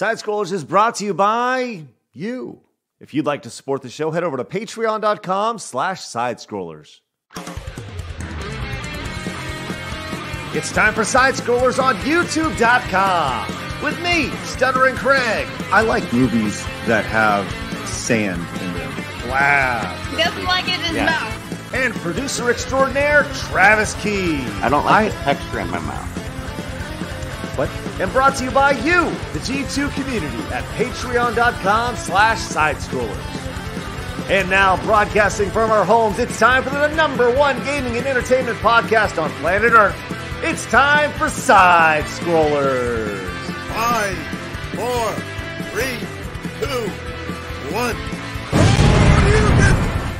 Side Scrollers is brought to you by you. If you'd like to support the show, head over to patreon.com slash side scrollers. It's time for Side Scrollers on YouTube.com with me, Stuttering Craig. I like movies that have sand in them. Wow. He doesn't like it in his Yeah. mouth. And producer extraordinaire, Travis Key. I don't like the texture in my mouth. What? And brought to you by you, the G2 community at patreon.com slash sidescrollers. And now, broadcasting from our homes, it's time for the number one gaming and entertainment podcast on planet Earth. It's time for Side Scrollers. Five, four, three, two, one.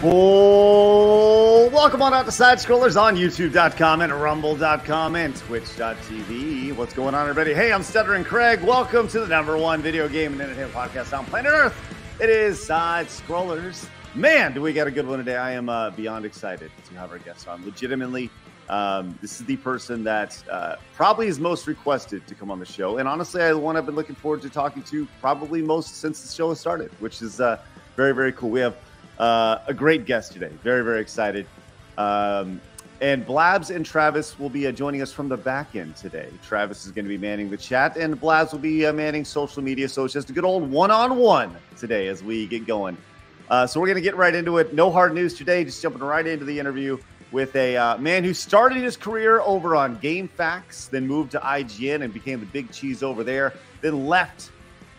Oh, welcome on out to Side Scrollers on YouTube.com and Rumble.com and Twitch.tv. What's going on, everybody? Hey, I'm Stuttering Craig. Welcome to the number one video game and entertainment podcast on planet Earth. It is Side Scrollers. Man, do we got a good one today? I am uh, beyond excited to have our guest on. Legitimately, um, this is the person that uh, probably is most requested to come on the show. And honestly, I the one I've been looking forward to talking to probably most since the show has started, which is uh, very, very cool. We have uh, a great guest today. Very, very excited. Um, and Blabs and Travis will be uh, joining us from the back end today. Travis is going to be manning the chat, and Blabs will be uh, manning social media. So it's just a good old one on one today as we get going. Uh, so we're going to get right into it. No hard news today, just jumping right into the interview with a uh, man who started his career over on GameFAQs, then moved to IGN and became the big cheese over there, then left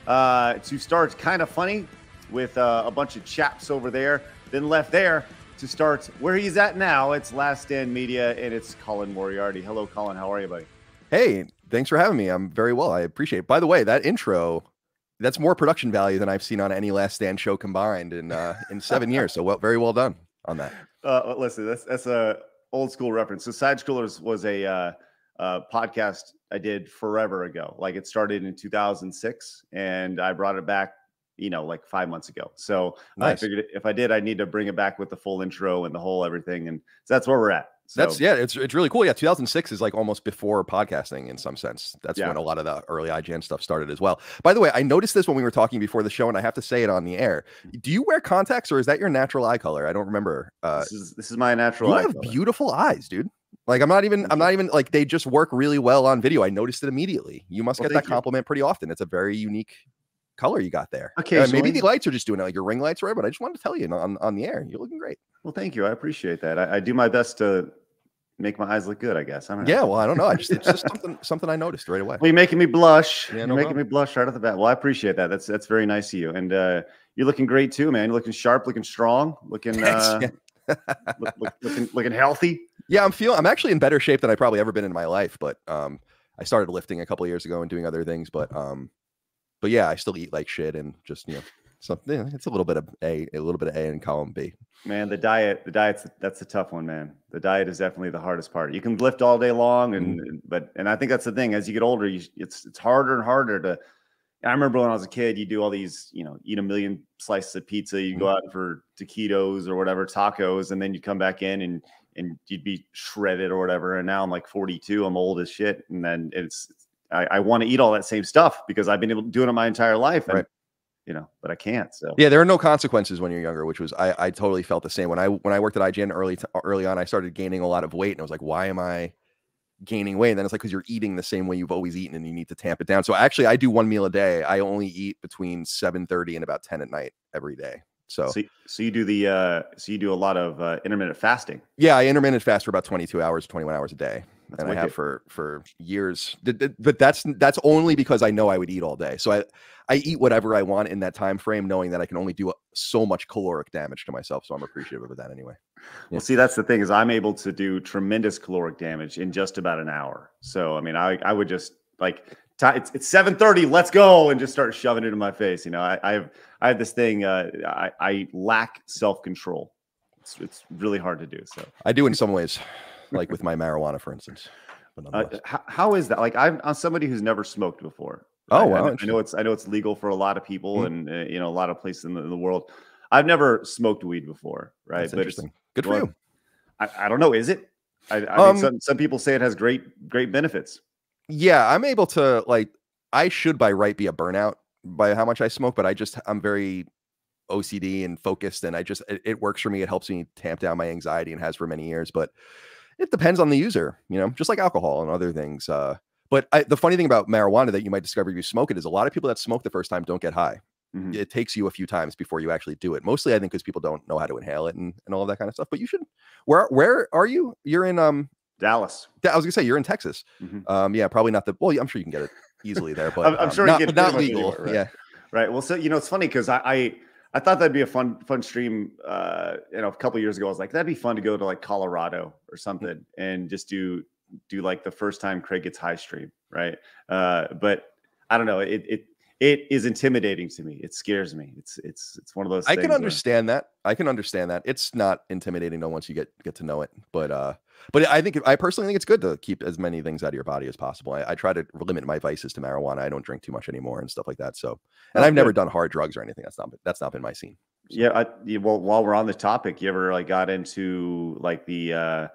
uh, to start Kinda Funny with uh, a bunch of chaps over there, then left there to start where he's at now. It's Last Stand Media, and it's Colin Moriarty. Hello, Colin. How are you, buddy? Hey, thanks for having me. I'm very well. I appreciate it. By the way, that intro, that's more production value than I've seen on any Last Stand show combined in uh, in seven years. So well, very well done on that. Uh, listen, that's that's a old school reference. So Side Scrollers was a uh, uh, podcast I did forever ago. Like it started in 2006, and I brought it back, you know, like five months ago. So I figured if I did, I need to bring it back with the full intro and the whole everything, and so that's where we're at. So, That's yeah, it's it's really cool. Yeah, 2006 is like almost before podcasting in some sense. That's Yeah. when a lot of the early IGN stuff started as well. By the way, I noticed this when we were talking before the show, and I have to say it on the air. Do you wear contacts, or is that your natural eye color? I don't remember. Uh, this is this is my natural. you have color. beautiful eyes, dude. Like I'm not even I'm not even like they just work really well on video. I noticed it immediately. You must Well, get that you. compliment pretty often. It's a very unique color you got there. Uh, maybe the lights are just doing it, like your ring lights, right? But I just wanted to tell you on, on the air, you're looking great. Well, thank you. I appreciate that. I, I do my best to make my eyes look good. I guess. I don't know. Yeah, well, I don't know. I just it's just something something I noticed right away. Well, you're making me blush. Yeah, you're making problem. me blush right off the bat. Well, I appreciate that. That's that's very nice of you. And uh, you're looking great too, man. You're looking sharp, looking strong, looking uh, look, look, looking looking healthy. Yeah, I'm feeling I'm actually in better shape than I probably ever been in my life. But um, I started lifting a couple years ago and doing other things. But um, but yeah, I still eat like shit and just you know something. It's a little bit of A, a little bit of A in column B. Man, the diet, the diet's that's a tough one, man. The diet is definitely the hardest part. You can lift all day long, and Mm-hmm. but and I think that's the thing. As you get older, you, it's it's harder and harder to. I remember when I was a kid, you do all these, you know, eat a million slices of pizza, you go Mm-hmm. out for taquitos or whatever, tacos, and then you come back in and and you'd be shredded or whatever. And now I'm like 42, I'm old as shit, and then it's I, I want to eat all that same stuff because I've been able to do it my entire life, and Right. you know, but I can't. So Yeah, there are no consequences when you're younger, which was I, I totally felt the same when I when I worked at IGN early t- early on. I started gaining a lot of weight, and I was like, why am I gaining weight? And then it's like because you're eating the same way you've always eaten, and you need to tamp it down. So actually, I do one meal a day. I only eat between seven thirty and about ten at night every day. So, so, so you do the uh so you do a lot of uh, intermittent fasting. yeah, I intermittent fast for about twenty two hours, twenty one hours a day. And I have for for years. But that's that's only because I know I would eat all day. So I I eat whatever I want in that time frame, knowing that I can only do so much caloric damage to myself. So I'm appreciative of that anyway. Yeah. Well, see, that's the thing is I'm able to do tremendous caloric damage in just about an hour. So, I mean, I, I would just like it's, it's 7:30, let's go, and just start shoving it in my face. You know, I, I have I have this thing. Uh, I, I lack self control. It's, it's really hard to do. So, I do in some ways, like with my marijuana, for instance. Uh, how, how is that? Like, I'm, I'm somebody who's never smoked before. Oh, right? I wow, know- I, know it's I know it's legal for a lot of people Mhm. and uh, you know a lot of places in the, in the world. I've never smoked weed before, right? That's but it's, interesting. Good for well, you. I, I don't know. Is it? I, I Um, mean, some some people say it has great great benefits. Yeah, I'm able to like. I should by right be a burnout by how much I smoke, but I just I'm very OCD and focused, and I just it, it works for me. It helps me tamp down my anxiety and has for many years. But it depends on the user, you know, just like alcohol and other things. Uh, but I, the funny thing about marijuana that you might discover if you smoke it is a lot of people that smoke the first time don't get high. Mhm. It takes you a few times before you actually do it. Mostly, I think, because people don't know how to inhale it and, and all of that kind of stuff. But you should. Where where are you? You're in um. Dallas. I was gonna say you're in Texas. Mhm. Um. Yeah, probably not the. Well, I'm sure you can get it easily there, but I'm- um, sure you not, can get not legal. anywhere, right? Yeah. Right. Well, so you know, it's funny because I, I I thought that'd be a fun fun stream. Uh, you know, a couple years ago, I was like, that'd be fun to go to like Colorado or something and just do do like the first time Craig gets high stream, right? Uh, but I don't know. It it it is intimidating to me. It scares me. It's it's it's one of those. I can where- understand that. I can understand that. It's not intimidating though once you get get to know it. But uh but I think I personally think it's good to keep as many things out of your body as possible. I, I try to limit my vices to marijuana. I don't drink too much anymore and stuff like that. So and Oh, I've never good. done hard drugs or anything. That's not that's not been my scene. Yeah, I, yeah. Well, while we're on the topic, you ever like got into like the uh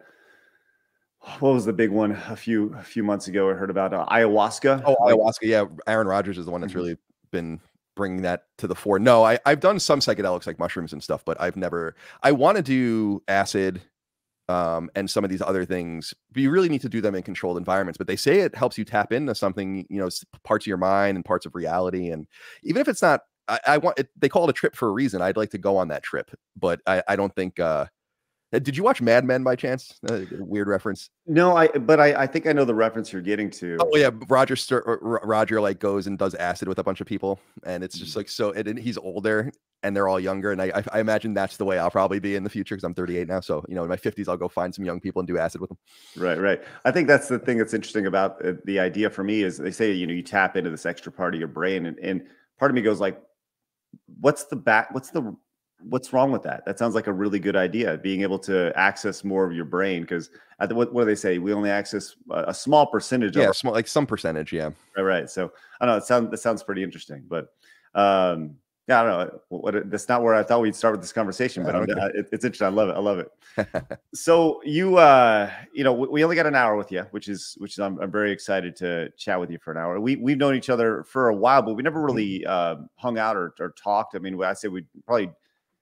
what was the big one a few a few months ago? I heard about uh, ayahuasca. Oh, ayahuasca. Yeah, Aaron Rodgers is the one that's Mhm. really been bringing that to the fore. No, I, I've done some psychedelics like mushrooms and stuff, but I've never. I want to do acid, um, and some of these other things. But you really need to do them in controlled environments. But they say it helps you tap into something, you know, parts of your mind and parts of reality. And even if it's not, I, I want. It, they call it a trip for a reason. I'd like to go on that trip, but I, I don't think. uh did you watch Mad Men by chance? Uh, weird reference. No, I but I, I think I know the reference you're getting to. Oh yeah, Roger R- Roger like goes and does acid with a bunch of people, and it's Mm. just like so. And he's older, and they're all younger, and I I, I imagine that's the way I'll probably be in the future because I'm 38 now. So you know, in my 50s, I'll go find some young people and do acid with them. Right, right. I think that's the thing that's interesting about uh, the idea for me is they say you know you tap into this extra part of your brain, and, and part of me goes like, what's the back? What's the what's wrong with that? That sounds like a really good idea, being able to access more of your brain because what, what do they say? We only access a, a small percentage. Yeah, of our, small, like some percentage. Yeah, right, right. So I don't know. It sounds that sounds pretty interesting, but um, yeah, I don't know. What, that's not where I thought we'd start with this conversation, but uh, it- it's interesting. I love it. I love it. So you, uh, you know, we we only got an hour with you, which is which is I'm, I'm very excited to chat with you for an hour. We we've known each other for a while, but we never really uh, hung out or, or talked. I mean, I say we probably,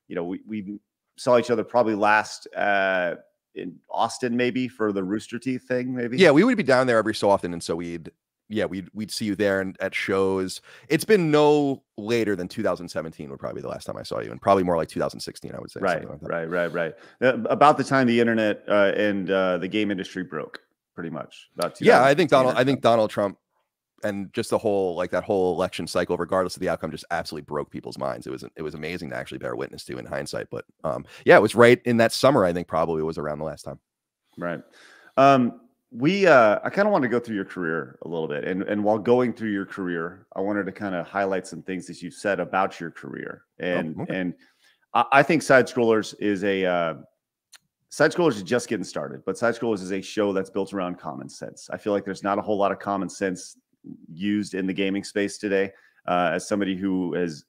you know, we we saw each other probably last uh, in Austin, maybe for the Rooster Teeth thing, maybe. yeah, we would be down there every so often, and so we'd yeah we'd we'd see you there and at shows. It's been no later than 2017 would probably be the last time I saw you, and probably more like 2016, I would say. Right, like right, right, right. Uh, about the time the internet uh, and uh, the game industry broke, pretty much. About Yeah, I think Donald. I think Donald Trump and just the whole like that whole election cycle, regardless of the outcome, just absolutely broke people's minds. It was it was amazing to actually bear witness to in hindsight. But um, yeah, it was right in that summer. I think probably was around the last time. Right. Um, we uh I kind of want to go through your career a little bit. And and while going through your career, I wanted to kind of highlight some things that you've said about your career. And okay. and I, I think Side Scrollers is a uh Side Scrollers is just getting started, but Side Scrollers is a show that's built around common sense. I feel like there's not a whole lot of common sense used in the gaming space today. Uh, as somebody who has,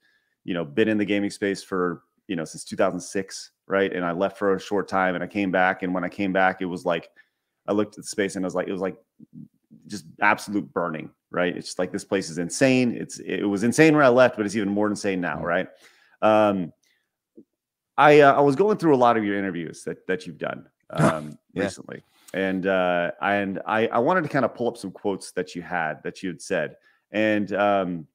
you know, been in the gaming space for you know since 2006, right? And I left for a short time, and I came back, and when I came back, it was like I looked at the space and I was like, it was like just absolute burning, right? It's just like this place is insane. It's it was insane when I left, but it's even more insane now, right? Um, I uh, I was going through a lot of your interviews that that you've done um, Yeah. recently, and uh, and I I wanted to kind of pull up some quotes that you had that you had said, and um,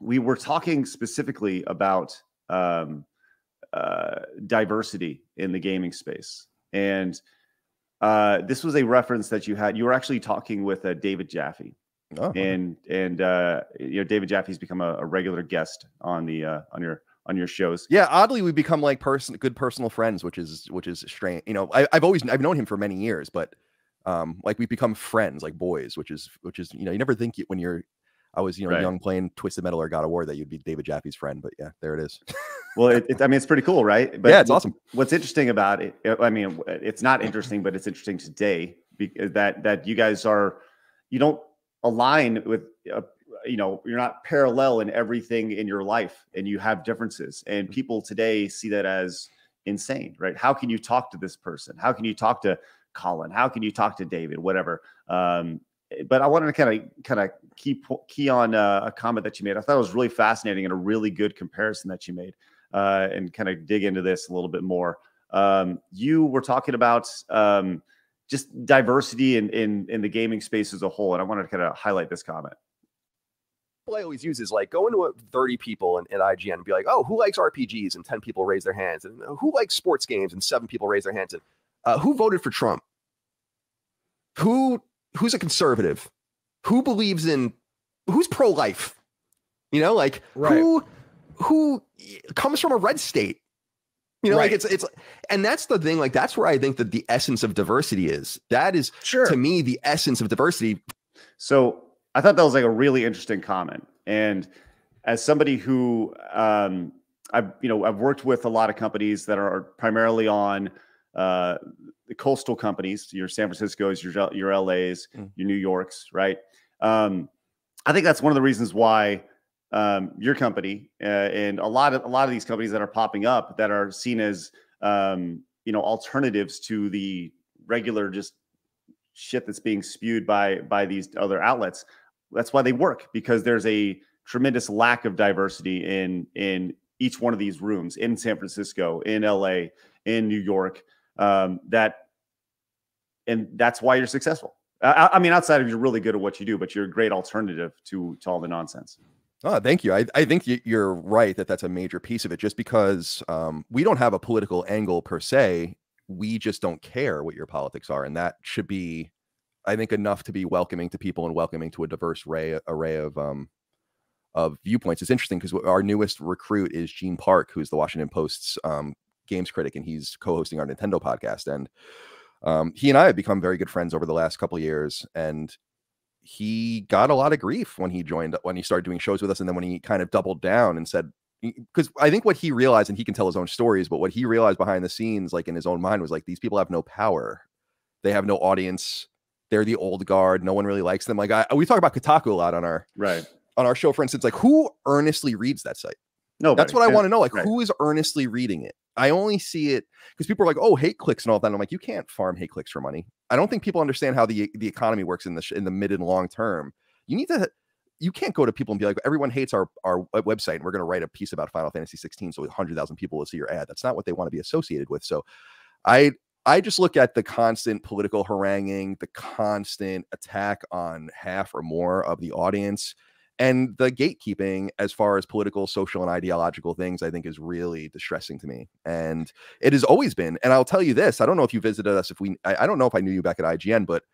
we were talking specifically about um, uh, diversity in the gaming space, and uh, this was a reference that you had. You were actually talking with uh, David Jaffe, Oh, and and uh, you know David Jaffe's become a, a regular guest on the uh, on your on your shows. yeah, oddly, we become like person good personal friends, which is which is strange. You know, I, I've always I've known him for many years, but um, like we become friends, like boys, which is which is you know you never think you, when you're I was you know Right. young playing Twisted Metal or God of War that you'd be David Jaffe's friend, but yeah, there it is. Well, it, it, I mean, it's pretty cool, right? But yeah, it's awesome. What's interesting about it, uh, I mean, it's not interesting, but it's interesting today because that that you guys are, you don't align with, uh, you know, you're not parallel in everything in your life, and you have differences, and Mm-hmm. people today see that as insane, right? How can you talk to this person? How can you talk to Colin? How can you talk to David? Whatever. Um, but I wanted to kind of kind of key po- key on uh, a comment that you made. I thought it was really fascinating and a really good comparison that you made, uh, and kind of dig into this a little bit more. Um, you were talking about um, just diversity in, in in the gaming space as a whole, and I wanted to kind of highlight this comment. I always use is like go into a 30 people in, at IGN and be like, oh, who likes RPGs? And 10 people raise their hands. And who likes sports games? And seven people raise their hands. And uh, who voted for Trump? Who who's a conservative? Who believes in who's pro-life? You know, like Right. who who comes from a red state? You know, like it's it's and that's the thing, like that's where I think that the essence of diversity is. That is Sure. to me the essence of diversity. So I thought that was like a really interesting comment. And as somebody who um, I've you know I've worked with a lot of companies that are primarily on uh, the coastal companies, your San Francisco's, your your LA's, Mm. your New York's, right? Um, I think that's one of the reasons why um, your company uh, and a lot of a lot of these companies that are popping up that are seen as um, you know alternatives to the regular just shit that's being spewed by by these other outlets that's why they work because there's a tremendous lack of diversity in in each one of these rooms in San Francisco, in LA, in New York. Um, that and that's why you're successful. I, I mean, outside of you're really good at what you do, but you're a great alternative to to all the nonsense. Oh, thank you. I, I think you're right that that's a major piece of it. Just because um, we don't have a political angle per se, we just don't care what your politics are, and that should be, I think, enough to be welcoming to people and welcoming to a diverse array array of um, of viewpoints. It's interesting because our newest recruit is Gene Park, who's the Washington Post's um, games critic, and he's co-hosting our Nintendo podcast. And um, he and I have become very good friends over the last couple years, and he got a lot of grief when he joined when he started doing shows with us and then when he kind of doubled down and said because i think what he realized and he can tell his own stories but what he realized behind the scenes like in his own mind was like these people have no power they have no audience they're the old guard no one really likes them like I, we talk about kotaku a lot on our Right. on our show for instance like who earnestly reads that site No, that's what I want to know. Like, right. who is earnestly reading it? I only see it because people are like, "Oh, hate clicks and all that." And I'm like, you can't farm hate clicks for money. I don't think people understand how the the economy works in the sh- in the mid and long term. You need to. You can't go to people and be like, "Everyone hates our our website, and we're going to write a piece about Final Fantasy 16, so 100,000 people will see your ad." That's not what they want to be associated with. So, I I just look at the constant political haranguing, the constant attack on half or more of the audience and the gatekeeping as far as political social and ideological things i think is really distressing to me and it has always been and i'll tell you this i don't know if you visited us if we i, I don't know if i knew you back at ign but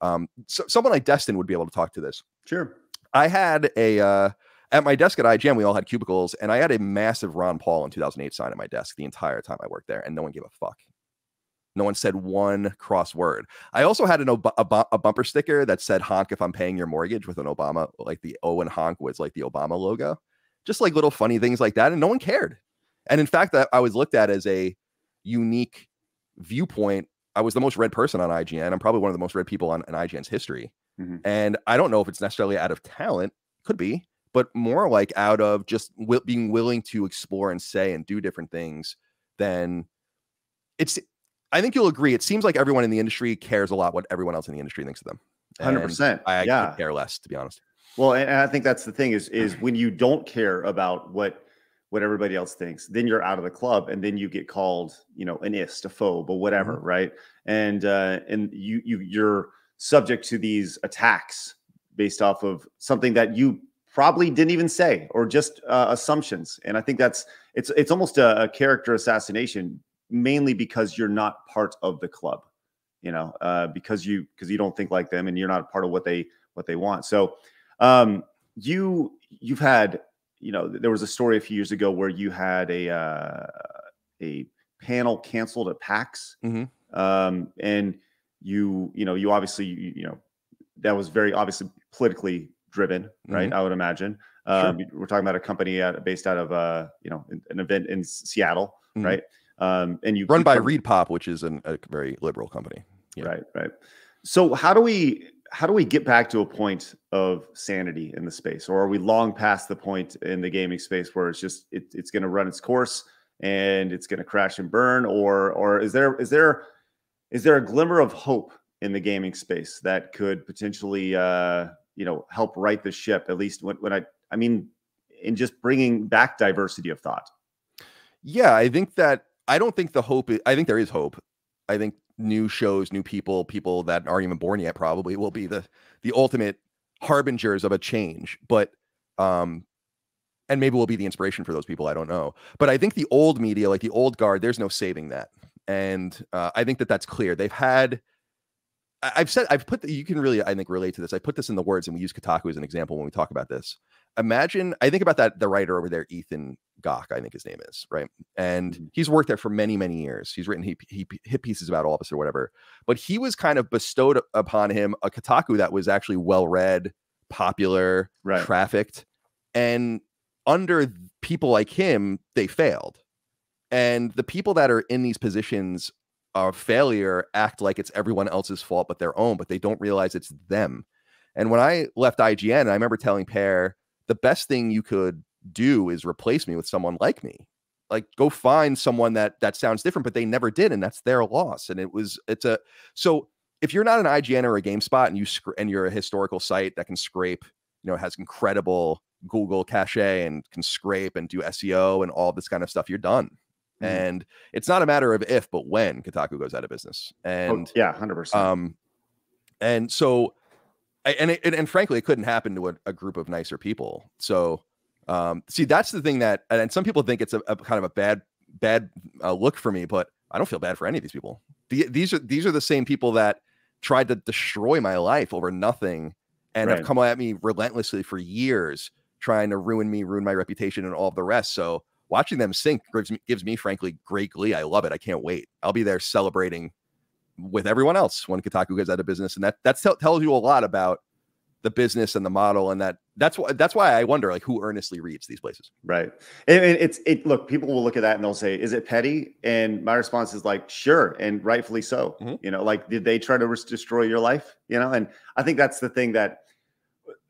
um so, someone like destin would be able to talk to this Sure. i had a uh at my desk at ign we all had cubicles and i had a massive ron paul in 2008 sign at my desk the entire time i worked there and no one gave a fuck no one said one crossword. I also had an Ob- a, bu- a bumper sticker that said "honk if I'm paying your mortgage" with an Obama, like the O and honk was like the Obama logo, just like little funny things like that, and no one cared. And in fact, I was looked at as a unique viewpoint. I was the most read person on IGN. I'm probably one of the most read people on, on IGN's history. Mhm. And I don't know if it's necessarily out of talent, could be, but more like out of just wi- being willing to explore and say and do different things. Then it's I think you'll agree. It seems like everyone in the industry cares a lot what everyone else in the industry thinks of them. Hundred percent. I Yeah. care less, to be honest. Well, and, and I think that's the thing is is when you don't care about what what everybody else thinks, then you're out of the club, and then you get called, you know, an ist, a phobe, or whatever, Mm-hmm. right? And uh, and you you you're subject to these attacks based off of something that you probably didn't even say or just uh, assumptions. And I think that's it's it's almost a, a character assassination, mainly because you're not part of the club, you know, uh, because you because you don't think like them and you're not part of what they what they want. So um, you you've had you know there was a story a few years ago where you had a uh, a panel canceled at PAX, Mhm. um, and you you know you obviously you, you know that was very obviously politically driven, right? I would imagine. Um, We're talking about a company out, based out of uh, you know an, an event in Seattle, Mhm. right? Um, and you Run by ReedPop, which is an, a very liberal company. Yeah. Right, right. So how do we how do we get back to a point of sanity in the space, or are we long past the point in the gaming space where it's just it, it's going to run its course and it's going to crash and burn, or or is there is there is there a glimmer of hope in the gaming space that could potentially uh, you know help right the ship at least when, when I I mean in just bringing back diversity of thought. Yeah, I think that I don't think the hope. Is, I think there is hope. I think new shows, new people, people that aren't even born yet probably will be the the ultimate harbingers of a change. But um, and maybe will be the inspiration for those people. I don't know. But I think the old media, like the old guard, there's no saving that. And uh, I think that that's clear. They've had. I've said I've put the, you can really I think relate to this. I put this in the words and we use Kotaku as an example when we talk about this. Imagine I think about that the writer over there Ethan Gach I think his name is right and mm-hmm. he's worked there for many many years. He's written he, he hit pieces about Office or whatever. But he was kind of bestowed upon him a Kotaku that was actually well read, popular, right. trafficked, and under people like him, they failed. And the people that are in these positions of failure act like it's everyone else's fault but their own, but they don't realize it's them. And when I left IGN, I remember telling Peer, the best thing you could do is replace me with someone like me. Like go find someone that that sounds different, but they never did, and that's their loss. And it was it's a so if you're not an IGN or a GameSpot and you and you're a historical site that can scrape, you know, has incredible Google cache and can scrape and do SEO and all this kind of stuff, you're done. Mm-hmm. And it's not a matter of if, but when Kotaku goes out of business. Oh, and oh, yeah, hundred percent. Um, and so, and it, and frankly, it couldn't happen to a, a group of nicer people. So, um, see, that's the thing that, and some people think it's a, a kind of a bad, bad uh, look for me, but I don't feel bad for any of these people. The, these are these are the same people that tried to destroy my life over nothing and right. have come at me relentlessly for years trying to ruin me, ruin my reputation, and all of the rest. So watching them sink gives me, gives me frankly great glee. I love it. I can't wait. I'll be there celebrating with everyone else when Kotaku goes out of business, and that that tells you a lot about the business and the model, and that that's why that's why I wonder like who earnestly reads these places. Right. And, it's it. Look, people will look at that and they'll say, "Is it petty?" And my response is like, "Sure," and rightfully so. Mm-hmm. You know, like did they try to destroy your life? You know, and I think that's the thing that.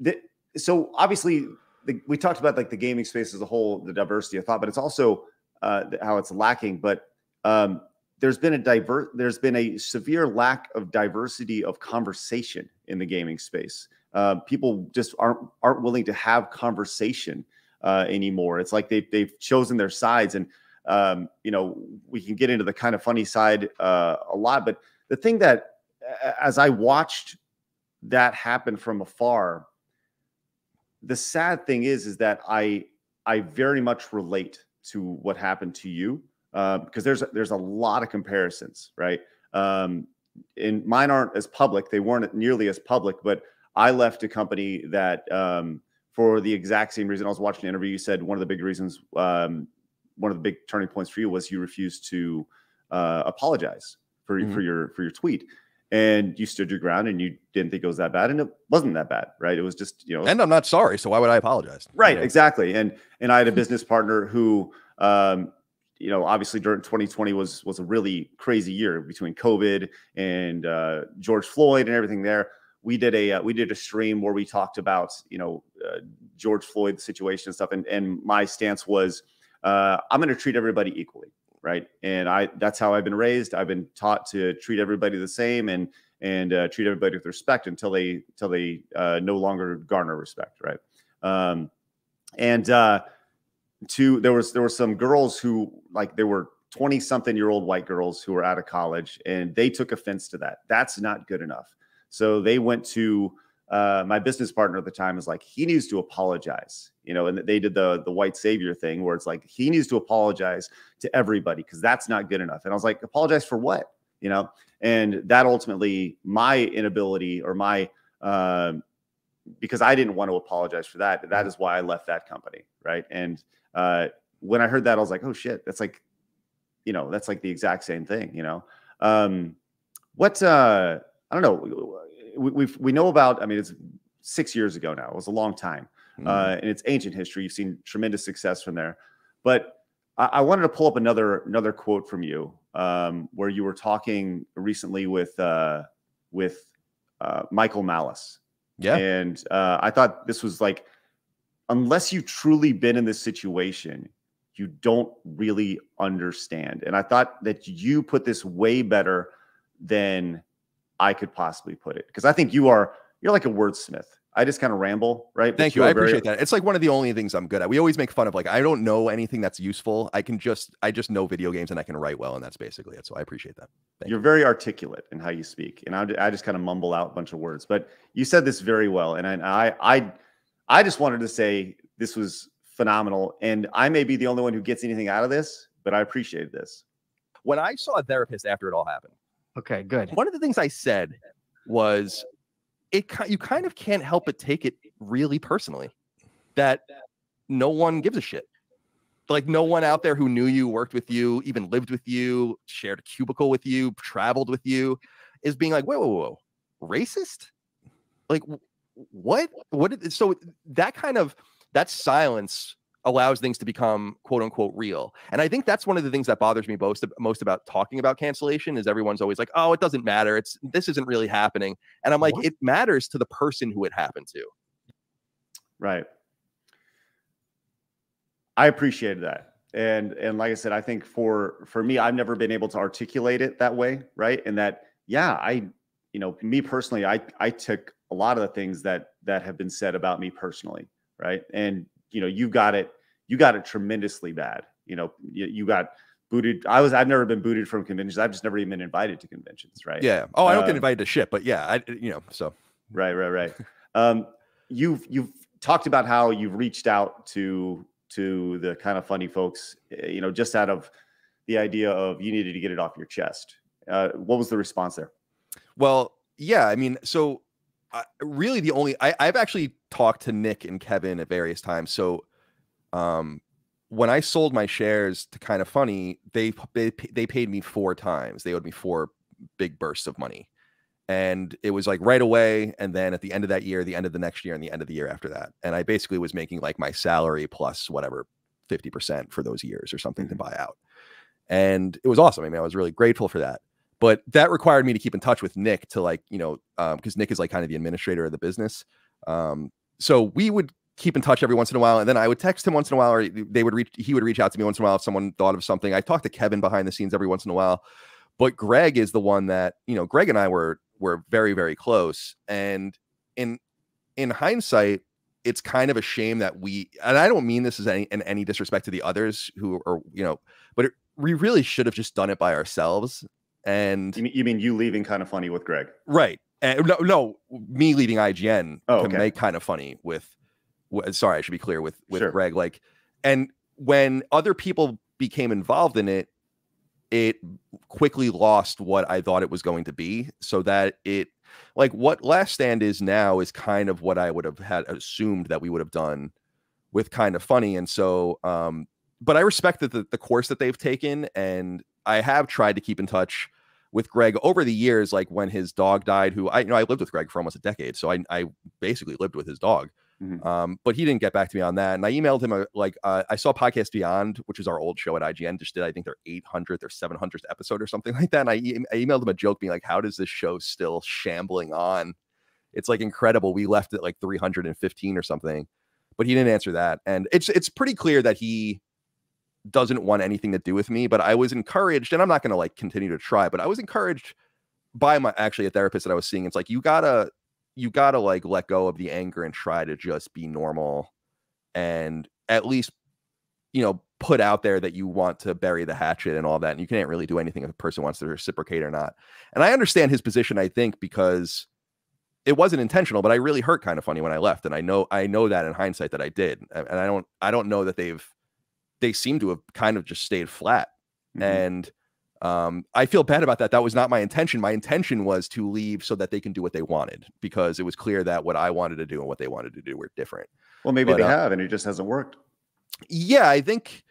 that so obviously the, we talked about like the gaming space as a whole, the diversity of thought, but it's also uh, how it's lacking. But um, there's been a divert, there's been a severe lack of diversity of conversation in the gaming space. Uh, people just aren't aren't willing to have conversation uh, anymore. It's like they've they've chosen their sides, and um, you know we can get into the Kinda Funny side uh, a lot. But the thing that, as I watched that happen from afar, the sad thing is, is that I I very much relate to what happened to you uh, because there's there's a lot of comparisons, right? Um, and mine aren't as public; they weren't nearly as public. But I left a company that um, for the exact same reason. I was watching an interview. You said one of the big reasons, um, one of the big turning points for you was you refused to uh, apologize for mm-hmm. for your for your tweet and you stood your ground and you didn't think it was that bad and it wasn't that bad right it was just you know and i'm not sorry so why would i apologize right exactly and and i had a business partner who um you know obviously during 2020 was was a really crazy year between covid and uh george floyd and everything there we did a uh, we did a stream where we talked about you know uh, george floyd situation and stuff and and my stance was uh i'm going to treat everybody equally right? And I that's how I've been raised. I've been taught to treat everybody the same and and uh, treat everybody with respect until they until they uh, no longer garner respect, right? Um, and uh, to there was there were some girls who like there were 20 something year old white girls who were out of college and they took offense to that. That's not good enough. So they went to uh, my business partner at the time is like, he needs to apologize, you know, and they did the the white savior thing where it's like he needs to apologize to everybody because that's not good enough. And I was like, apologize for what, you know? And that ultimately, my inability or my uh, because I didn't want to apologize for that. That is why I left that company, right? And uh, when I heard that, I was like, oh shit, that's like, you know, that's like the exact same thing, you know. Um, what uh, I don't know we, we've we know about. I mean, it's six years ago now. It was a long time, mm. uh, and it's ancient history. You've seen tremendous success from there. But I, I wanted to pull up another another quote from you, um, where you were talking recently with uh, with uh, Michael Malice. Yeah, and uh, I thought this was like, unless you've truly been in this situation, you don't really understand. And I thought that you put this way better than I could possibly put it because I think you are you're like a wordsmith. I just kind of ramble, right? But Thank you. I are very- appreciate that. It's like one of the only things I'm good at. We always make fun of like I don't know anything that's useful. I can just I just know video games and I can write well, and that's basically it. So I appreciate that. Thank You're very articulate in how you speak, and I, I just kind of mumble out a bunch of words. But you said this very well, and I, I, I, I just wanted to say this was phenomenal, and I may be the only one who gets anything out of this, but I appreciated this. When I saw a therapist after it all happened, Okay, good. One of the things I said was it you kind of can't help but take it really personally that no one gives a shit. Like no one out there who knew you, worked with you, even lived with you, shared a cubicle with you, traveled with you, is being like, whoa, whoa, whoa, racist? Like wh- what? What? Did, so that kind of that silence allows things to become quote unquote real. And I think that's one of the things that bothers me most most about talking about cancellation is everyone's always like, "Oh, it doesn't matter. It's this isn't really happening." And I'm like, What? "It matters to the person who it happened to." Right. I appreciated that. And and like I said, I think for for me, I've never been able to articulate it that way, right? And that, yeah, I, you know, me personally, I I took a lot of the things that that have been said about me personally, right? And you know, you got it, you got it tremendously bad. You know, you, you got booted. I was I've never been booted from conventions. I've just never even been invited to conventions, right? Yeah. Oh, I don't Uh, get invited to shit, but yeah, I you know, so Right, right, right. um, you've you've talked about how you've reached out to to the Kinda Funny folks, eh, you know, just out of the idea of you needed to get it off your chest. Uh, what was the response there? Well, yeah, I mean, so really the only I, I've actually talked to Nick and Kevin at various times. So, um, when I sold my shares to Kinda Funny, they they they paid me four times. They owed me four big bursts of money, and it was like right away, and then at the end of that year, the end of the next year, and the end of the year after that. And I basically was making like my salary plus whatever fifty percent for those years or something to buy out, and it was awesome. I mean, I was really grateful for that but that required me to keep in touch with Nick to like, you know, because Nick is like kind of the administrator of the business. Um, so we would keep in touch every once in a while, and then I would text him once in a while, or they would reach. He would reach out to me once in a while if someone thought of something. I talked to Kevin behind the scenes every once in a while, but Greg is the one that you know. Greg and I were were very very close, and in in hindsight, it's kind of a shame that we. And I don't mean this as any in any disrespect to the others who are you know, but it, we really should have just done it by ourselves. And You mean you, mean you leaving Kinda Funny with Greg? Right. And no, no, me leaving IGN Oh, to okay. make Kinda Funny with, sorry, I should be clear with with Sure. Greg. Like, and when other people became involved in it, it quickly lost what I thought it was going to be. So that it, like, what Last Stand is now is kind of what I would have had assumed that we would have done with Kinda Funny. And so, um, but I respect that the, the course that they've taken, and I have tried to keep in touch with Greg over the years, like when his dog died, who I you know I lived with Greg for almost a decade, so I I basically lived with his dog. Mhm. Um, but he didn't get back to me on that, and I emailed him a, like uh, I saw Podcast Beyond, which is our old show at IGN, just did I think their 800th or 700th episode or something like that, and I, e- I emailed him a joke being like, "How does this show still shambling on? It's like incredible. We left at like 315 or something." But he didn't answer that, and it's it's pretty clear that he doesn't want anything to do with me. But I was encouraged, and I'm not going to like continue to try, but I was encouraged by my actually a therapist that I was seeing. It's like you gotta you gotta like let go of the anger and try to just be normal, and at least you know put out there that you want to bury the hatchet and all that. And you can't really do anything if a person wants to reciprocate or not. And I understand his position. I think because it wasn't intentional, but I really hurt Kinda Funny when I left, and I know I know that in hindsight that I did, and and I don't I don't know that they've they seem to have kind of just stayed flat Mhm. and um, I feel bad about that. That was not my intention. My intention was to leave so that they can do what they wanted because it was clear that what I wanted to do and what they wanted to do were different. well, maybe but, they uh, have, and it just hasn't worked. Yeah, I think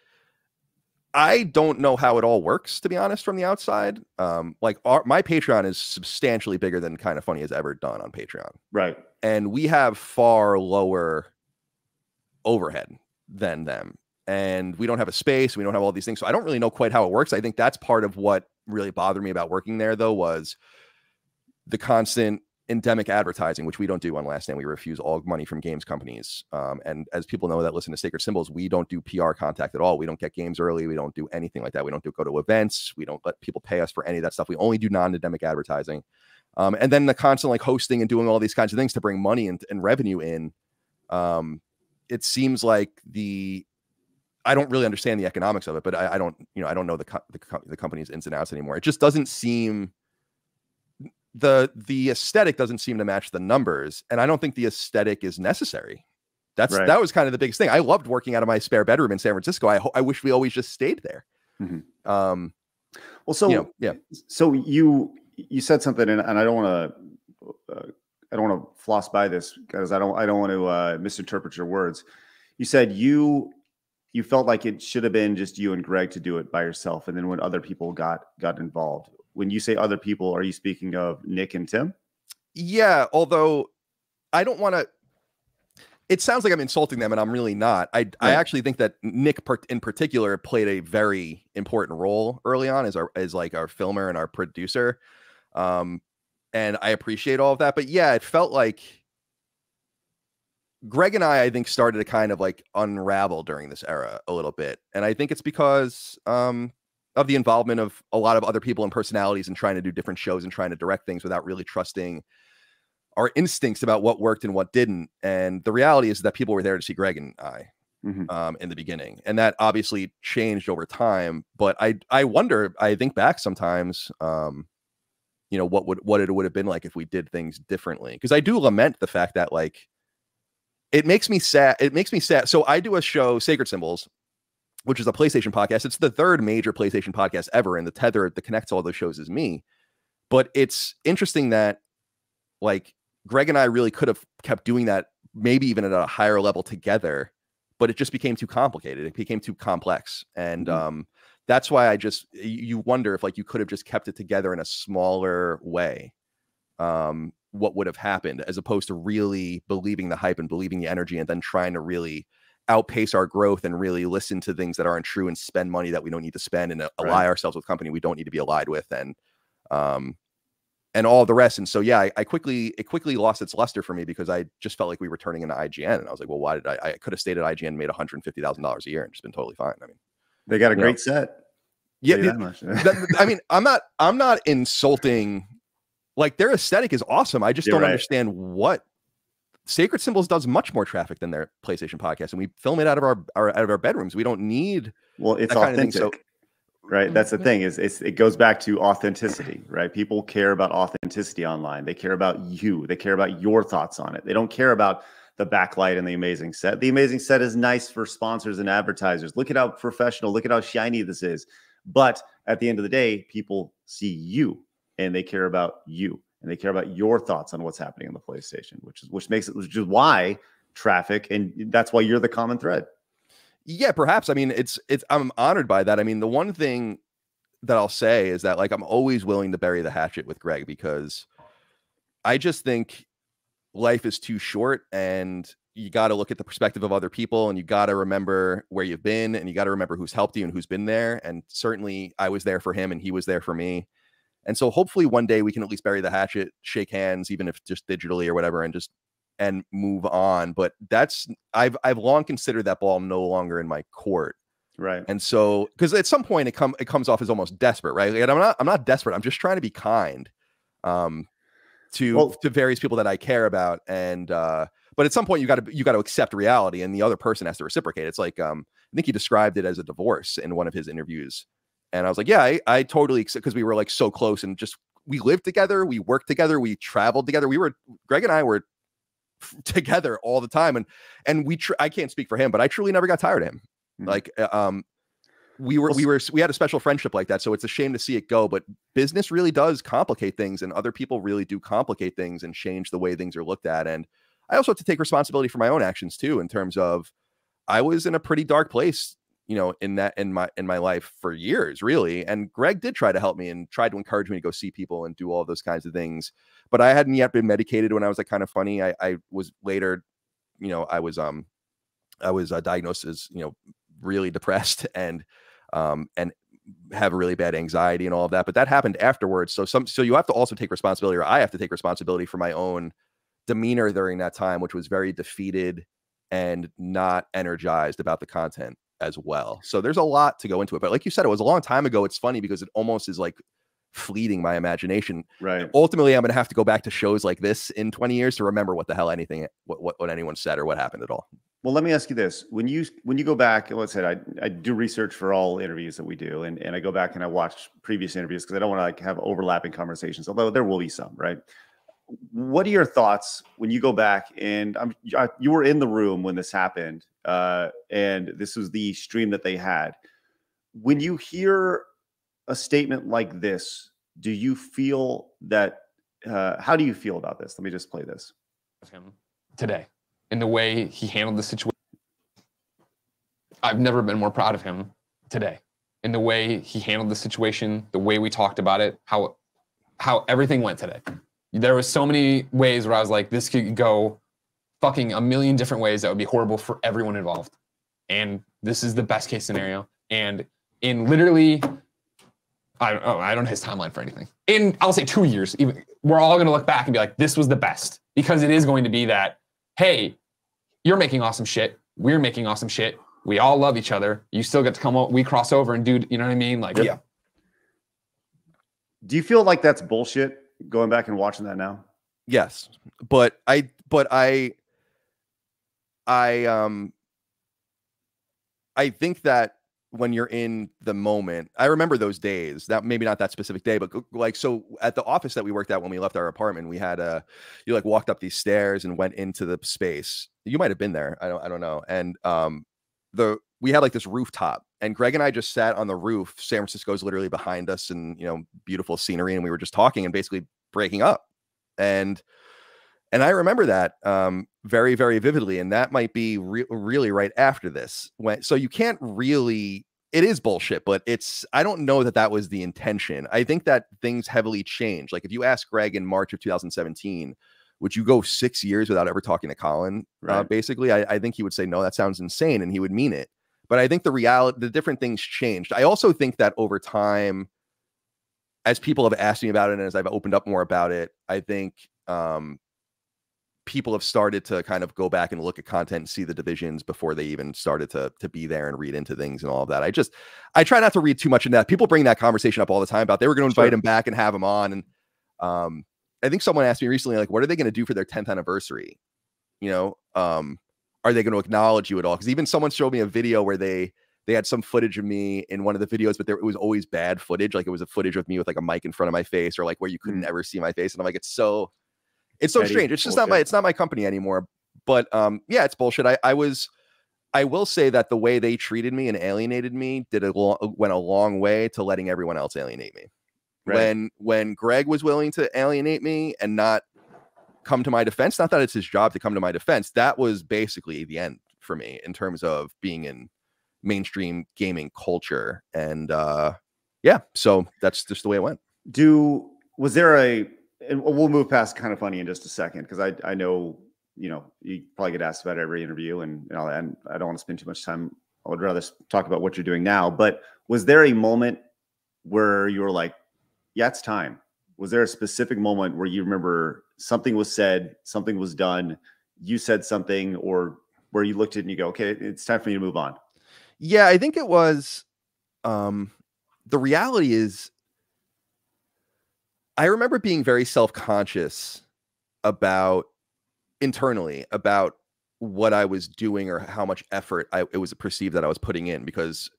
I don't know how it all works to be honest from the outside. Um, like our, my Patreon is substantially bigger than Kinda Funny has ever done on Patreon. Right. and we have far lower overhead than them and we don't have a space we don't have all these things so i don't really know quite how it works. I think that's part of what really bothered me about working there though was the constant endemic advertising which we don't do on Last Stand we refuse all money from games companies um, and as people know that listen to sacred symbols we don't do pr contact at all. We don't get games early. We don't do anything like that. We don't do go to events. We don't let people pay us for any of that stuff. We only do non-endemic advertising. Um, and then the constant like hosting and doing all these kinds of things to bring money and, and revenue in. Um, it seems like the I don't really understand the economics of it, but I, I don't, you know, I don't know the, co- the, co- the company's ins and outs anymore. It just doesn't seem the the aesthetic doesn't seem to match the numbers, and I don't think the aesthetic is necessary. That's Right. that was kind of the biggest thing. I loved working out of my spare bedroom in San Francisco. I ho- I wish we always just stayed there. Mhm. Um, Well, so you know, yeah, so you you said something, and, and I don't want to uh, I don't want to floss by this because I don't I don't want to uh, misinterpret your words. You said you you felt like it should have been just you and Greg to do it by yourself, and then when other people got got involved. When you say other people, are you speaking of Nick and Tim? yeah. Although I don't want to. It sounds like I'm insulting them, and I'm really not. I I actually think that Nick, in particular, played a very important role early on as our as like our filmer and our producer, um, and I appreciate all of that. But yeah, it felt like Greg and I, I think, started to kind of like unravel during this era a little bit, and I think it's because um, of the involvement of a lot of other people and personalities and trying to do different shows and trying to direct things without really trusting our instincts about what worked and what didn't. And the reality is that people were there to see Greg and I Mhm. um, in the beginning, and that obviously changed over time. But I I wonder, I think back sometimes, um, you know, what would what it would have been like if we did things differently. Because I do lament the fact that like it makes me sad. It makes me sad. So I do a show, Sacred Symbols, which is a PlayStation podcast. It's the third major PlayStation podcast ever, and the tether that connects all those shows is me. But it's interesting that like Greg and I really could have kept doing that, maybe even at a higher level together, but it just became too complicated. It became too complex. And Mhm. um, that's why I just you wonder if like you could have just kept it together in a smaller way. Um, what would have happened as opposed to really believing the hype and believing the energy and then trying to really outpace our growth and really listen to things that aren't true and spend money that we don't need to spend and uh, ally ourselves with company we don't need to be allied with and um and all the rest. And so yeah I, I quickly it quickly lost its luster for me because i just felt like we were turning into ign and i was like well why did i i could have stayed at ign and made $150000 a year and just been totally fine. I mean They got a great set. yeah Tell you the- that much. that- I mean, I'm not I'm not insulting like their aesthetic is awesome. I just You're don't right. understand what Sacred Symbols does much more traffic than their PlayStation podcast, and we film it out of our, our out of our bedrooms. We don't need Well, it's that kind of thing, authentic, so- right? That's the mm-hmm. thing is it's, it goes back to authenticity, right? People care about authenticity online. They care about you. They care about your thoughts on it. They don't care about the backlight and the amazing set. The amazing set is nice for sponsors and advertisers. Look at how professional, look at how shiny this is. But at the end of the day, people see you and they care about you and they care about your thoughts on what's happening on the PlayStation, which is which makes it which is why traffic and that's why you're the common thread. Yeah, perhaps. I mean, it's it's I'm honored by that. I mean, the one thing that I'll say is that like I'm always willing to bury the hatchet with Greg because I just think life is too short and you got to look at the perspective of other people and you got to remember where you've been and you got to remember who's helped you and who's been there and certainly I was there for him and he was there for me. And so hopefully one day we can at least bury the hatchet, shake hands even if just digitally or whatever and just and move on, but that's I've I've long considered that ball no longer in my court. Right. And so, because at some point it come it comes off as almost desperate, right? And I'm not I'm not desperate. I'm just trying to be kind, um, to Well- to various people that I care about. And uh, but at some point you got to you got to accept reality, and the other person has to reciprocate. It's like um, I think he described it as a divorce in one of his interviews, and I was like, yeah, I, I totally because we were like so close and just we lived together, we worked together, we traveled together. We were Greg and I were together all the time, and and we tr- I can't speak for him, but I truly never got tired of him. Mhm. Like uh, um we were we were we had a special friendship like that so it's a shame to see it go but business really does complicate things and other people really do complicate things and change the way things are looked at and i also have to take responsibility for my own actions too in terms of i was in a pretty dark place you know in that in my in my life for years really and greg did try to help me and tried to encourage me to go see people and do all those kinds of things but i hadn't yet been medicated when i was like Kinda Funny i i was later you know i was um i was uh, diagnosed as you know really depressed and um and have really bad anxiety and all of that but that happened afterwards so some so you have to also take responsibility or i have to take responsibility for my own demeanor during that time which was very defeated and not energized about the content as well so there's a lot to go into it but like you said it was a long time ago it's funny because it almost is like fleeting my imagination. Right. Ultimately, I'm going to have to go back to shows like this in 20 years to remember what the hell anything, what, what, what anyone said or what happened at all. Well, let me ask you this: when you when you go back, let's say I, I do research for all interviews that we do, and, and I go back and I watch previous interviews because I don't want to like have overlapping conversations, although there will be some, right? What are your thoughts when you go back and um, I'm you were in the room when this happened, uh, and this was the stream that they had. When you hear a statement like this, do you feel that? Uh, how do you feel about this? Let me just play this. Him today in the way he handled the situation. I've never been more proud of him today in the way he handled the situation, the way we talked about it, how how everything went today. There was so many ways where I was like, this could go fucking a million different ways that would be horrible for everyone involved. And this is the best case scenario. And in literally, I don't know, I don't know his timeline for anything. In I'll say two years, even we're all gonna look back and be like, this was the best. Because it is going to be that hey, you're making awesome shit. We're making awesome shit. We all love each other. You still get to come out. We cross over and do, you know what I mean? Like, yeah. Do you feel like that's bullshit going back and watching that now? Yes. But I, but I, I, um, I think that when you're in the moment. I remember those days. That maybe not that specific day, but like so at the office that we worked at when we left our apartment, we had a you like walked up these stairs and went into the space. You might have been there. I don't I don't know. And um the we had like this rooftop and Greg and I just sat on the roof. San Francisco's literally behind us and you know beautiful scenery and we were just talking and basically breaking up. And and I remember that um, very, very vividly. And that might be re- really right after this. When so you can't really. It is bullshit, but it's. I don't know that that was the intention. I think that things heavily change. Like if you ask Greg in March of 2017, would you go six years without ever talking to Colin? Uh, right. Uh, basically, I, I think he would say no. That sounds insane, and he would mean it. But I think the reality, the different things changed. I also think that over time, as people have asked me about it and as I've opened up more about it, I think um, people have started to kind of go back and look at content and see the divisions before they even started to to be there and read into things and all of that. I just I try not to read too much into that. People bring that conversation up all the time about they were going to invite sure. him back and have him on. And um, I think someone asked me recently, like, what are they going to do for their 10th anniversary? You know, um, are they going to acknowledge you at all? Because even someone showed me a video where they they had some footage of me in one of the videos, but there it was always bad footage. Like it was a footage of me with like a mic in front of my face, or like where you couldn't mm. ever see my face. And I'm like, it's so it's so strange. It's just bullshit. not my it's not my company anymore. But um, yeah, it's bullshit. I I was I will say that the way they treated me and alienated me did a lo- went a long way to letting everyone else alienate me. Right. When when Greg was willing to alienate me and not come to my defense, not that it's his job to come to my defense, that was basically the end for me in terms of being in mainstream gaming culture. And uh yeah, so that's just the way it went. Do was there a and we'll move past Kinda Funny in just a second because I I know you know you probably get asked about every interview and you know, and I don't want to spend too much time. I would rather talk about what you're doing now. But was there a moment where you were like, "Yeah, it's time"? Was there a specific moment where you remember something was said, something was done, you said something, or where you looked at it and you go, "Okay, it's time for me to move on"? Yeah, I think it was. Um, the reality is I remember being very self conscious about internally about what I was doing or how much effort I, it was perceived that I was putting in because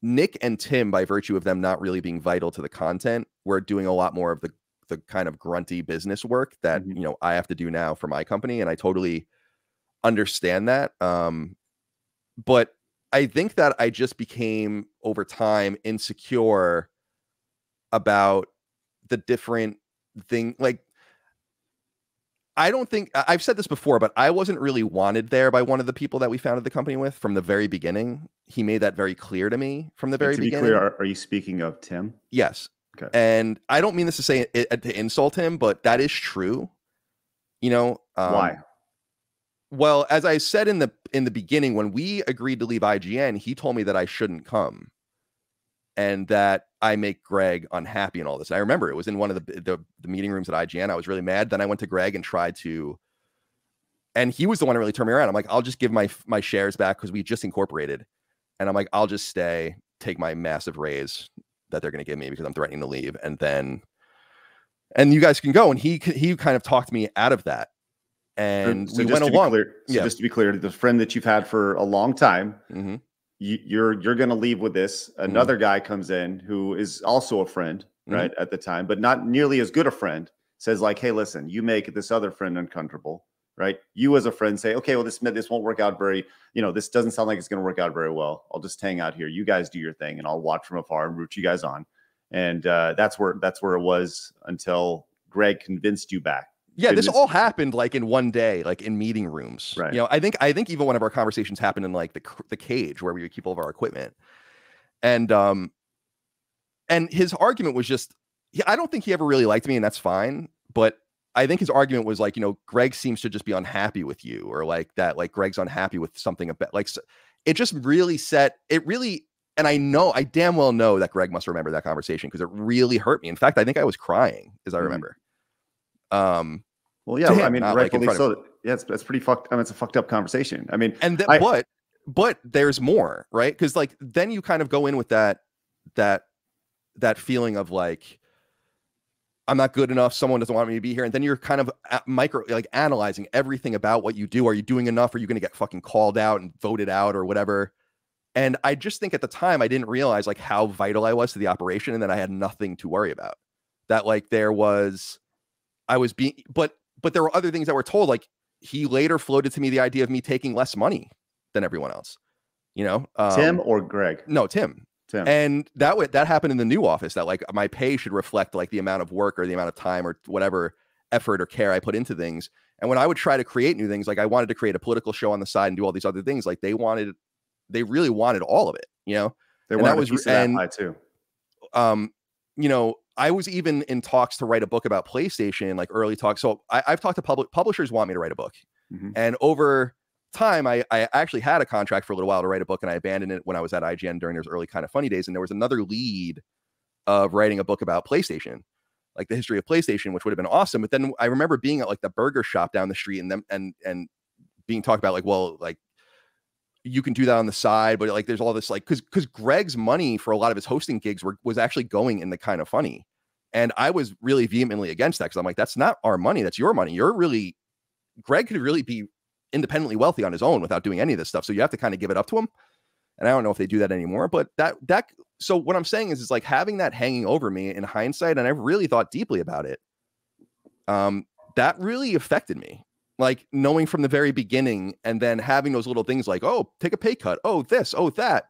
Nick and Tim, by virtue of them not really being vital to the content, were doing a lot more of the the kind of grunty business work that mm-hmm. you know I have to do now for my company, and I totally understand that. Um, but I think that I just became over time insecure about the different thing like I don't think I've said this before, but I wasn't really wanted there by one of the people that we founded the company with from the very beginning. He made that very clear to me from the very to beginning. Be clear, are, are, you speaking of Tim? Yes. Okay. And I don't mean this to say it, to insult him, but that is true. You know um, why? Well, as I said in the in the beginning, when we agreed to leave IGN, he told me that I shouldn't come and that I make Greg unhappy and all this. And I remember it was in one of the, the, the meeting rooms at IGN. I was really mad. Then I went to Greg and tried to, and he was the one who really turned me around. I'm like, I'll just give my my shares back because we just incorporated, and I'm like, I'll just stay, take my massive raise, that they're going to give me because I'm threatening to leave, and then and you guys can go. And he he kind of talked me out of that, and so we went along. clear- so Yeah. just to be clear, the friend that you've had for a long time, hmm you, you're you're going to leave with this. Mm-hmm. Another guy comes in who is also a friend, Mhm. right at the time, but not nearly as good a friend. Says like, hey, listen, you make this other friend uncomfortable, right? You as a friend say, okay, well this this won't work out very, you know, this doesn't sound like it's going to work out very well. I'll just hang out here. You guys do your thing, and I'll watch from afar and root you guys on. And uh, that's where that's where it was until Greg convinced you back. Yeah, this all happened like in one day, like in meeting rooms. Right. You know, I think I think even one of our conversations happened in like the the cage where we would keep all of our equipment, and um, and his argument was just, yeah, I don't think he ever really liked me, and that's fine. But I think his argument was like, you know, Greg seems to just be unhappy with you, or like that, like Greg's unhappy with something about like s- it just really set it really. And I know, I damn well know that Greg must remember that conversation because it really hurt me. In fact, I think I was crying, as I Mhm. remember. Um, Well, yeah, I mean, not, like, rightfully so. Yeah, it's, it's pretty fucked. I mean, it's a fucked up conversation. I mean, and then I- but but there's more right because like then you kind of go in with that that that feeling of like i'm not good enough someone doesn't want me to be here and then you're kind of a- micro like analyzing everything about what you do are you doing enough are you going to get fucking called out and voted out or whatever and i just think at the time i didn't realize like how vital i was to the operation and that i had nothing to worry about that like there was i was being but but there were other things that were told like he later floated to me the idea of me taking less money than everyone else. You know, um, Tim or Greg? No, Tim. Tim. And that would that happened in the new office. That like my pay should reflect like the amount of work or the amount of time or whatever effort or care I put into things. And when I would try to create new things, like I wanted to create a political show on the side and do all these other things, like they wanted, they really wanted all of it. You know, they and wanted that was a piece of that and- too. um, you know, I was even in talks to write a book about PlayStation, like early talks. So I, I've talked to public publishers want me to write a book, Mhm. and over time, I, I actually had a contract for a little while to write a book, and I abandoned it when I was at IGN during those early Kinda Funny days. And there was another lead of writing a book about PlayStation, like the history of PlayStation, which would have been awesome. But then I remember being at like the burger shop down the street and them and and being talked about like, well, like you can do that on the side, but like there's all this like because because Greg's money for a lot of his hosting gigs were was actually going in the Kinda Funny. And I was really vehemently against that because I'm like, that's not our money, that's your money. You're really Greg could really be independently wealthy on his own without doing any of this stuff. So you have to kind of give it up to him. And I don't know if they do that anymore, but that that so what I'm saying is is like having that hanging over me in hindsight, and I've really thought deeply about it. Um, that really affected me. Like knowing from the very beginning and then having those little things like, oh, take a pay cut, oh, this, oh, that.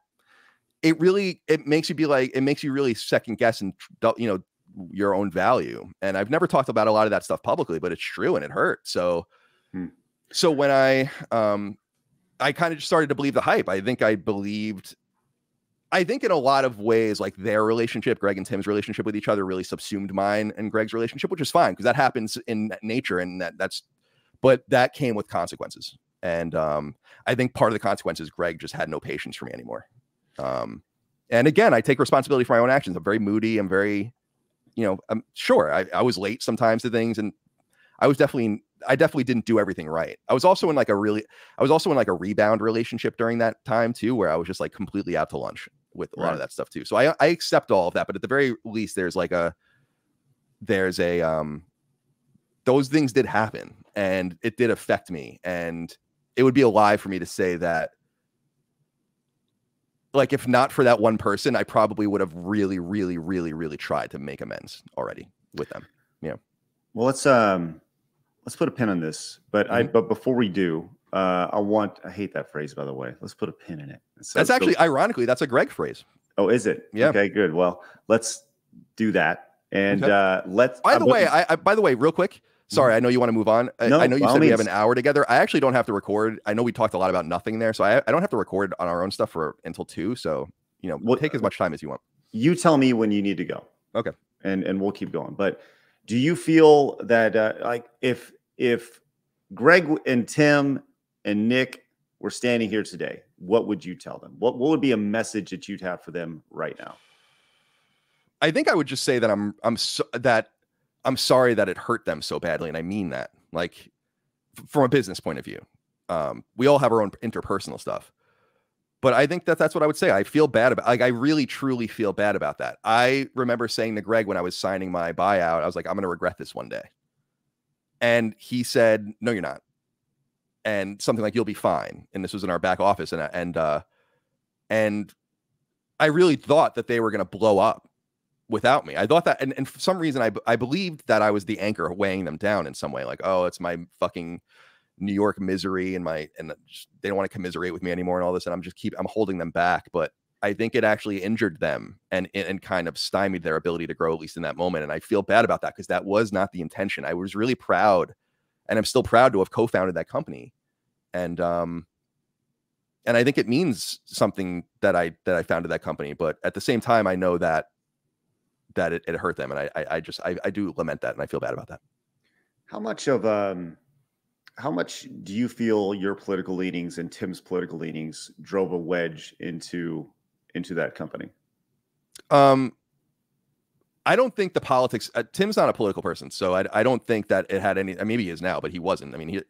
It really it makes you be like, it makes you really second guess and you know your own value. And I've never talked about a lot of that stuff publicly, but it's true and it hurt. So Hmm. so when I um I kind of just started to believe the hype. I think I believed I think in a lot of ways, like their relationship, Greg and Tim's relationship with each other really subsumed mine and Greg's relationship, which is fine because that happens in nature and that that's but that came with consequences. And um I think part of the consequences Greg just had no patience for me anymore. Um and again, I take responsibility for my own actions. I'm very moody. I'm very, you know, I'm sure I, I was late sometimes to things and I was definitely I definitely didn't do everything right. I was also in like a really I was also in like a rebound relationship during that time too, where I was just like completely out to lunch with a lot of that stuff too. So I I accept all of that, but at the very least, there's like a there's a um those things did happen and it did affect me. And it would be a lie for me to say that like if not for that one person, I probably would have really, really, really, really tried to make amends already with them. Yeah. Well, let's um let's put a pin on this. But I Mm-hmm. but before we do, uh I want I hate that phrase by the way. Let's put a pin in it. So- That's so- actually ironically, that's a Greg phrase. oh, is it? Yeah. Okay, good. Well, let's do that. And Okay. uh let's By uh, the but- way, I, I by the way, real quick. Sorry, I know you want to move on. I, No, I know you said we have an hour together. I actually don't have to record. I know we talked a lot about nothing there, so I, I don't have to record on our own stuff for until two. So you know, we'll take as much time as you want. you tell me when you need to go. Okay. And and we'll keep going. But do you feel that uh, like if if Greg and Tim and Nick were standing here today, what would you tell them? What what would be a message that you'd have for them right now? I think I would just say that I'm I'm so, that I'm sorry that it hurt them so badly, and I mean that. Like from a business point of view, um, we all have our own interpersonal stuff, but I think that that's what I would say. I feel bad about like I really truly feel bad about that. I remember saying to Greg when I was signing my buyout, I was like, I'm gonna regret this one day. And he said, No, you're not. And something like you'll be fine. And this was in our back office. And and uh and I really thought that they were gonna blow up without me. I thought that and, and for some reason I I believed that I was the anchor weighing them down in some way. Like, oh, it's my fucking New York misery and my and they don't want to commiserate with me anymore and all this and I'm just keep I'm holding them back but I think it actually injured them and and kind of stymied their ability to grow at least in that moment and I feel bad about that because that was not the intention. I was really proud and I'm still proud to have co-founded that company and um and I think it means something that I that I founded that company but at the same time I know that that it, it hurt them and I I, I just I, I do lament that and I feel bad about that. How much of um how much do you feel your political leanings and Tim's political leanings drove a wedge into into that company? Um, I don't think the politics. Uh, Tim's not a political person, so I, I don't think that it had any. Maybe he is now, but he wasn't. I mean, he,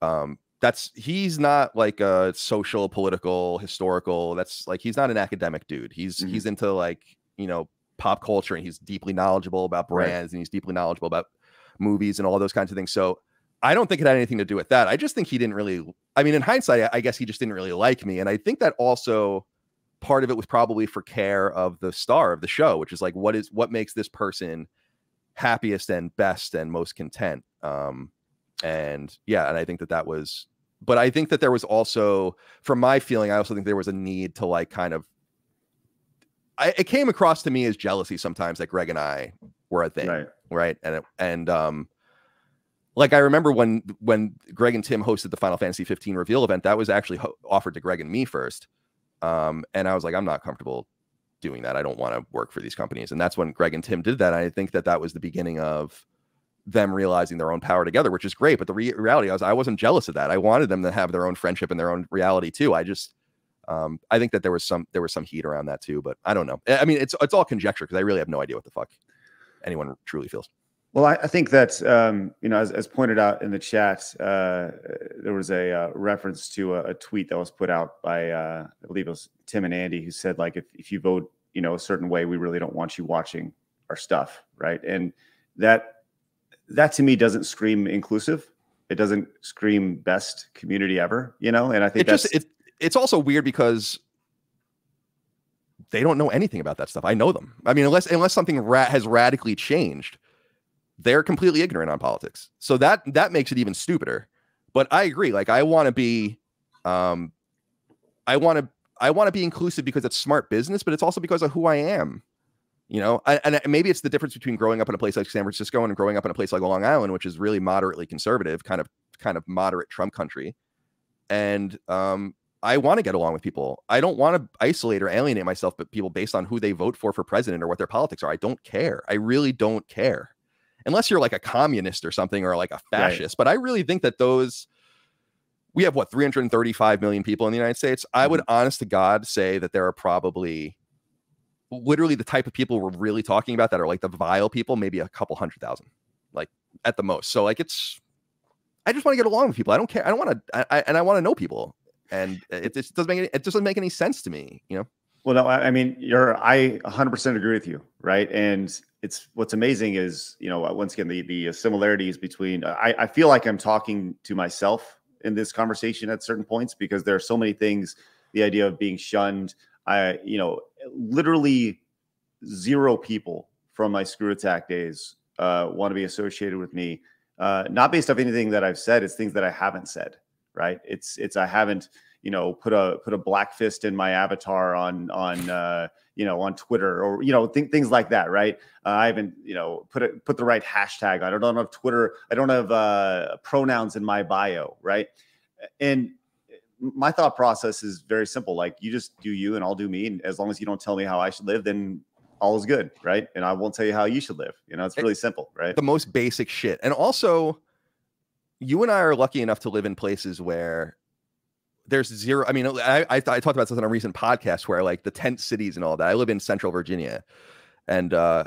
um, that's he's not like a social, political, historical. That's like he's not an academic dude. He's mm-hmm. he's into like you know pop culture, and he's deeply knowledgeable about brands, right. and he's deeply knowledgeable about movies and all those kinds of things. So I don't think it had anything to do with that. I just think he didn't really. I mean, in hindsight, I guess he just didn't really like me, and I think that also part of it was probably for care of the star of the show, which is like what is what makes this person happiest and best and most content. Um, and yeah, and I think that that was. But I think that there was also, from my feeling, I also think there was a need to like kind of. I, it came across to me as jealousy sometimes that Greg and I were a thing, right? right? And it, and um, like I remember when when Greg and Tim hosted the Final Fantasy 15 reveal event, that was actually ho- offered to Greg and me first. Um, and I was like, I'm not comfortable doing that. I don't want to work for these companies. And that's when Greg and Tim did that. And I think that that was the beginning of them realizing their own power together, which is great. But the re- reality was, I wasn't jealous of that. I wanted them to have their own friendship and their own reality too. I just, um, I think that there was some there was some heat around that too. But I don't know. I mean, it's it's all conjecture because I really have no idea what the fuck anyone truly feels. Well, I, I think that um, you know, as, as, pointed out in the chat, uh, there was a uh, reference to a, a, tweet that was put out by uh, I believe it was Tim and Andy, who said like, if if you vote, you know, a certain way, we really don't want you watching our stuff, right? And that that to me doesn't scream inclusive. It doesn't scream best community ever, you know. And I think it just it, it's also weird because they don't know anything about that stuff. I know them. I mean, unless unless something ra- has radically changed they're completely ignorant on politics. So that that makes it even stupider. But I agree. Like I want to be um I want to I want to be inclusive because it's smart business, but it's also because of who I am. You know, I, and maybe it's the difference between growing up in a place like San Francisco and growing up in a place like Long Island, which is really moderately conservative, kind of kind of moderate Trump country. And um, I want to get along with people. I don't want to isolate or alienate myself, but people based on who they vote for for president or what their politics are. I don't care. I really don't care unless you're like a communist or something or like a fascist. Right. But I really think that those we have what 335 million people in the United States. I would mm-hmm. honest to God say that there are probably literally the type of people we're really talking about that are like the vile people, maybe a couple hundred thousand, like at the most. So like it's I just want to get along with people. I don't care. I don't want to I, and I want to know people. And it, it doesn't make any, it doesn't make any sense to me, you know. Well, no, I mean, you're I 100% agree with you, right? And it's what's amazing is you know once again the the similarities between I, I feel like I'm talking to myself in this conversation at certain points because there are so many things the idea of being shunned I you know literally zero people from my ScrewAttack days uh, want to be associated with me uh, not based off anything that I've said it's things that I haven't said right it's it's I haven't you know put a put a black fist in my avatar on on uh, you know on Twitter or you know th- things like that, right? Uh, I haven't you know put it put the right hashtag. I don't have Twitter. I don't have uh, pronouns in my bio, right? And my thought process is very simple. Like you just do you, and I'll do me. And as long as you don't tell me how I should live, then all is good, right? And I won't tell you how you should live. You know, it's really simple, right? The most basic shit. And also, you and I are lucky enough to live in places where there's zero. I mean, I, I, I talked about this on a recent podcast where like the tent cities and all that. I live in Central Virginia, and uh,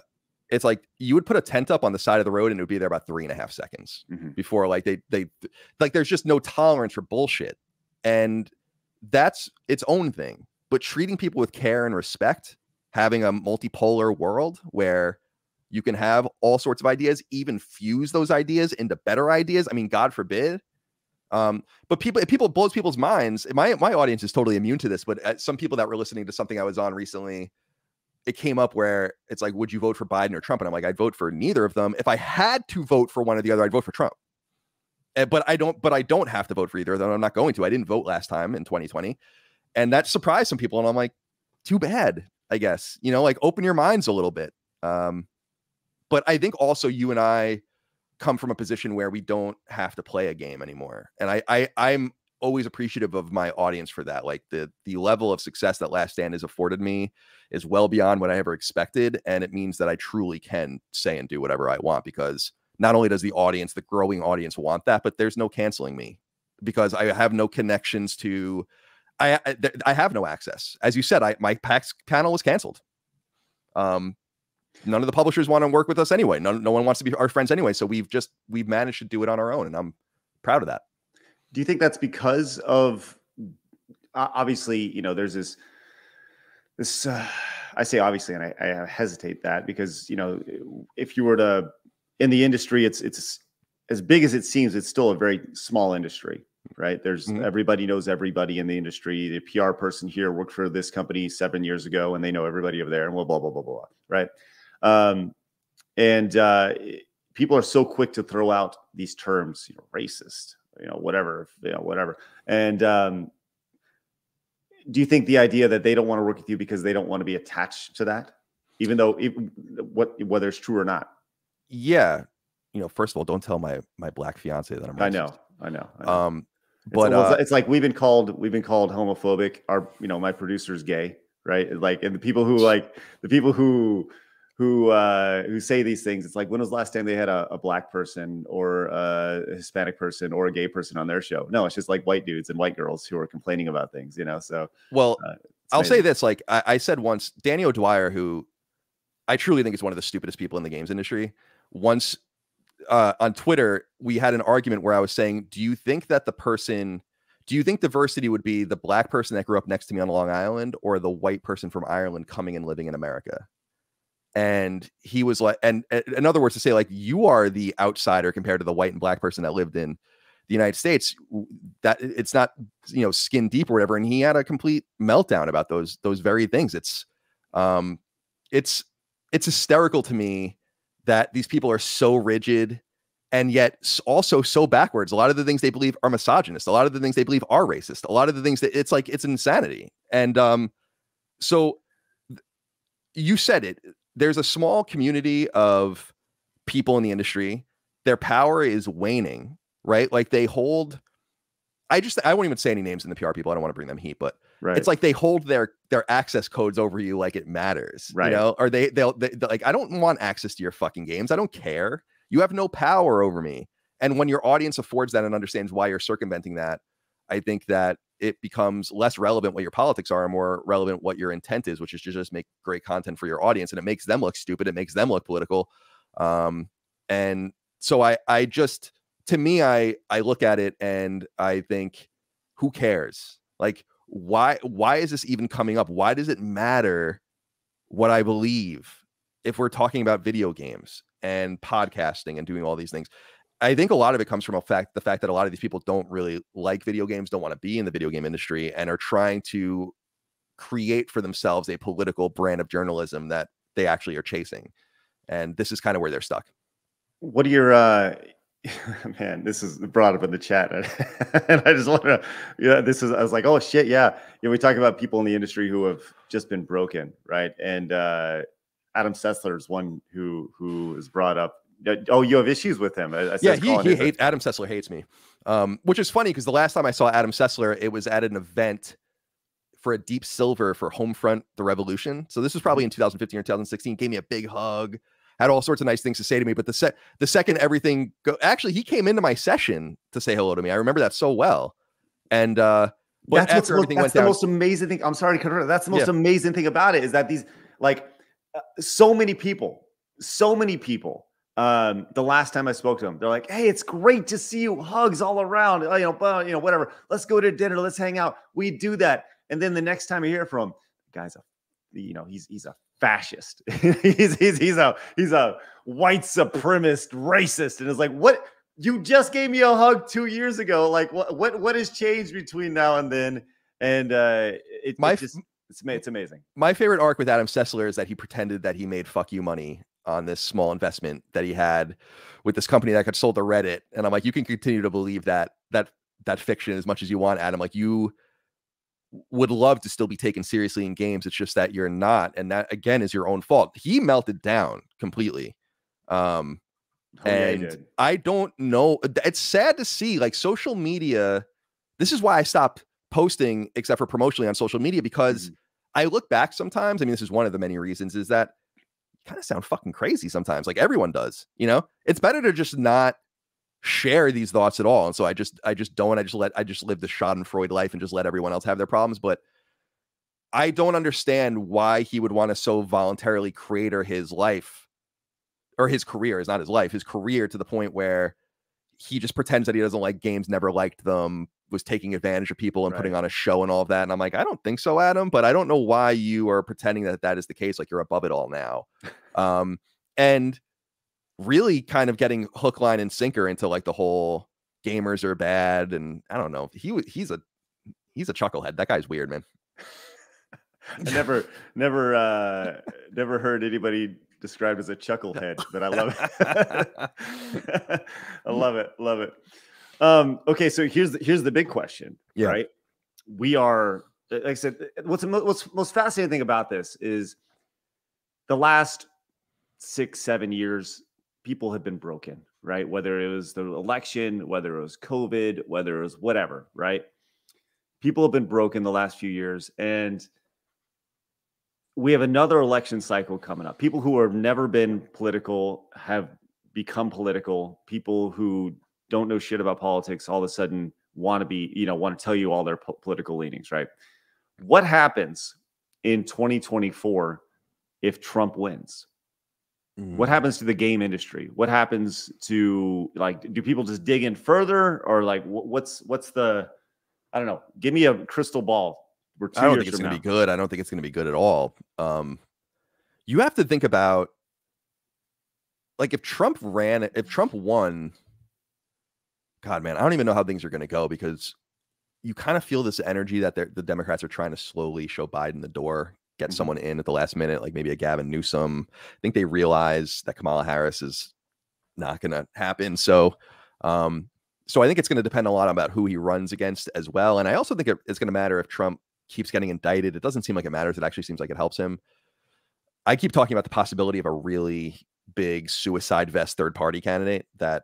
it's like you would put a tent up on the side of the road and it would be there about three and a half seconds mm-hmm. before like they they like there's just no tolerance for bullshit. And that's its own thing. But treating people with care and respect, having a multipolar world where you can have all sorts of ideas, even fuse those ideas into better ideas. I mean, God forbid. Um, but people, it people blows people's minds. My my audience is totally immune to this, but uh, some people that were listening to something I was on recently, it came up where it's like, would you vote for Biden or Trump? And I'm like, I'd vote for neither of them. If I had to vote for one or the other, I'd vote for Trump. Uh, but I don't. But I don't have to vote for either of them. I'm not going to. I didn't vote last time in 2020, and that surprised some people. And I'm like, too bad. I guess you know, like open your minds a little bit. Um, but I think also you and I come from a position where we don't have to play a game anymore. And I, I I'm always appreciative of my audience for that. Like the the level of success that Last Stand has afforded me is well beyond what I ever expected. And it means that I truly can say and do whatever I want because not only does the audience, the growing audience want that, but there's no canceling me because I have no connections to I I, I have no access. As you said, I my PAX panel was canceled. Um, none of the publishers want to work with us anyway. No, no one wants to be our friends anyway. So we've just we've managed to do it on our own, and I'm proud of that. Do you think that's because of obviously, you know, there's this this uh, I say obviously, and I, I hesitate that because you know, if you were to in the industry, it's it's as big as it seems, it's still a very small industry, right? There's mm-hmm. everybody knows everybody in the industry. The PR person here worked for this company seven years ago, and they know everybody over there, and blah blah blah blah blah, right? Um, and uh, people are so quick to throw out these terms, you know, racist, you know, whatever, you know, whatever. And um, do you think the idea that they don't want to work with you because they don't want to be attached to that, even though it, what whether it's true or not? Yeah, you know, first of all, don't tell my my black fiance that I'm. Racist. I know, I know. I know. Um, but it's, uh, it's like we've been called we've been called homophobic. Our you know my producer's gay, right? Like and the people who like the people who who uh, who say these things. It's like when was the last time they had a, a, black person or a Hispanic person or a gay person on their show? No, it's just like white dudes and white girls who are complaining about things, you know. So well, uh, I'll amazing. say this: like I, I, said once, Danny O'Dwyer, who I truly think is one of the stupidest people in the games industry, once uh, on Twitter we had an argument where I was saying, "Do you think that the person?" Do you think diversity would be the black person that grew up next to me on Long Island or the white person from Ireland coming and living in America? And he was like and, and, in other words to say like you are the outsider compared to the white and black person that lived in the united states that it's not you know skin deep or whatever. And he had a complete meltdown about those those very things. It's um it's it's hysterical to me that these people are so rigid and yet also so backwards. A lot of the things they believe are misogynist. A lot of the things they believe are racist. A lot of the things that it's like it's insanity. And um so you said it there's a small community of people in the industry. Their power is waning, right? Like they hold. I just I won't even say any names in the PR people. I don't want to bring them heat, but right. it's like they hold their their access codes over you like it matters, right? You know, or they they'll they, like I don't want access to your fucking games. I don't care. You have no power over me. And when your audience affords that and understands why you're circumventing that, I think that it becomes less relevant what your politics are and more relevant what your intent is, which is to just make great content for your audience. And it makes them look stupid. It makes them look political. Um, and so I, I just, to me, I, I look at it and I think, who cares? Like, why, why is this even coming up? Why does it matter what I believe if we're talking about video games and podcasting and doing all these things? I think a lot of it comes from a fact the fact that a lot of these people don't really like video games, don't want to be in the video game industry, and are trying to create for themselves a political brand of journalism that they actually are chasing. And this is kind of where they're stuck. What are your uh man, this is brought up in the chat. and I just want to yeah, this is I was like, oh shit, yeah. You know, we talk about people in the industry who have just been broken, right? And uh Adam Sessler is one who who is brought up Oh, you have issues with him. I, I yeah, he, he hates Adam Sessler hates me, um, which is funny because the last time I saw Adam Sessler, it was at an event for a deep silver for Homefront: The Revolution. So this was probably in 2015 or 2016. Gave me a big hug, had all sorts of nice things to say to me. But the set the second everything go, actually he came into my session to say hello to me. I remember that so well, and uh, but that's, what's, that's the down, most amazing thing. I'm sorry to cut That's the most yeah. amazing thing about it is that these like uh, so many people, so many people um, the last time I spoke to them, they're like, "Hey, it's great to see you. Hugs all around. Oh, you know, uh, you know, whatever. Let's go to dinner. Let's hang out." We do that, and then the next time I hear from, the guy's a, you know, he's he's a fascist. he's he's he's a he's a white supremacist racist, and it's like, what? You just gave me a hug two years ago. Like, what what what has changed between now and then? And uh, it, My it just it's it's amazing. my favorite arc with Adam Sessler is that he pretended that he made fuck you money on this small investment that he had with this company that got sold to Reddit. And I'm like, you can continue to believe that that that fiction as much as you want, Adam. Like you would love to still be taken seriously in games. It's just that you're not, and that again is your own fault. He melted down completely. Um, Oh, and did. I don't know. It's sad to see like social media. This is why I stopped posting except for promotionally on social media because Mhm. I look back sometimes. I mean, this is one of the many reasons is that kind of sound fucking crazy sometimes. Like everyone does, you know, it's better to just not share these thoughts at all. And so I just, I just don't, I just let, I just live the Schadenfreude life and just let everyone else have their problems. But I don't understand why he would want to so voluntarily crater his life or his career is not his life, his career to the point where he just pretends that he doesn't like games, never liked them, was taking advantage of people and putting on a show and all of that. And I'm like, I don't think so, Adam, but I don't know why you are pretending that that is the case. Like you're above it all now. Um, and really kind of getting hook, line, and sinker into like the whole gamers are bad. And I don't know. He he's a he's a chucklehead. That guy's weird, man. I never, never, uh, never heard anybody described as a chucklehead, but I love it. I love it, love it. Um, okay, so here's the, here's the big question, Yeah. right? We are, like I said, what's the mo- what's most fascinating thing about this is the last six, seven years, people have been broken, right? Whether it was the election, whether it was COVID, whether it was whatever, right? People have been broken the last few years, and we have another election cycle coming up. People who have never been political have become political. People who don't know shit about politics all of a sudden want to be, you know, want to tell you all their po- political leanings, right? What happens in 2024 if Trump wins? Mm-hmm. What happens to the game industry? What happens to like do people just dig in further or like wh- what's what's the I don't know. Give me a crystal ball. We're two I don't think it's going to be good. I don't think it's going to be good at all. Um, you have to think about like if Trump ran, if Trump won, God, man, I don't even know how things are going to go because you kind of feel this energy that the Democrats are trying to slowly show Biden the door, get Mhm. someone in at the last minute, like maybe a Gavin Newsom. I think they realize that Kamala Harris is not going to happen. So, um, so I think it's going to depend a lot about who he runs against as well. And I also think it- it's going to matter if Trump keeps getting indicted. It doesn't seem like it matters. It actually seems like it helps him. I keep talking about the possibility of a really big suicide vest third party candidate that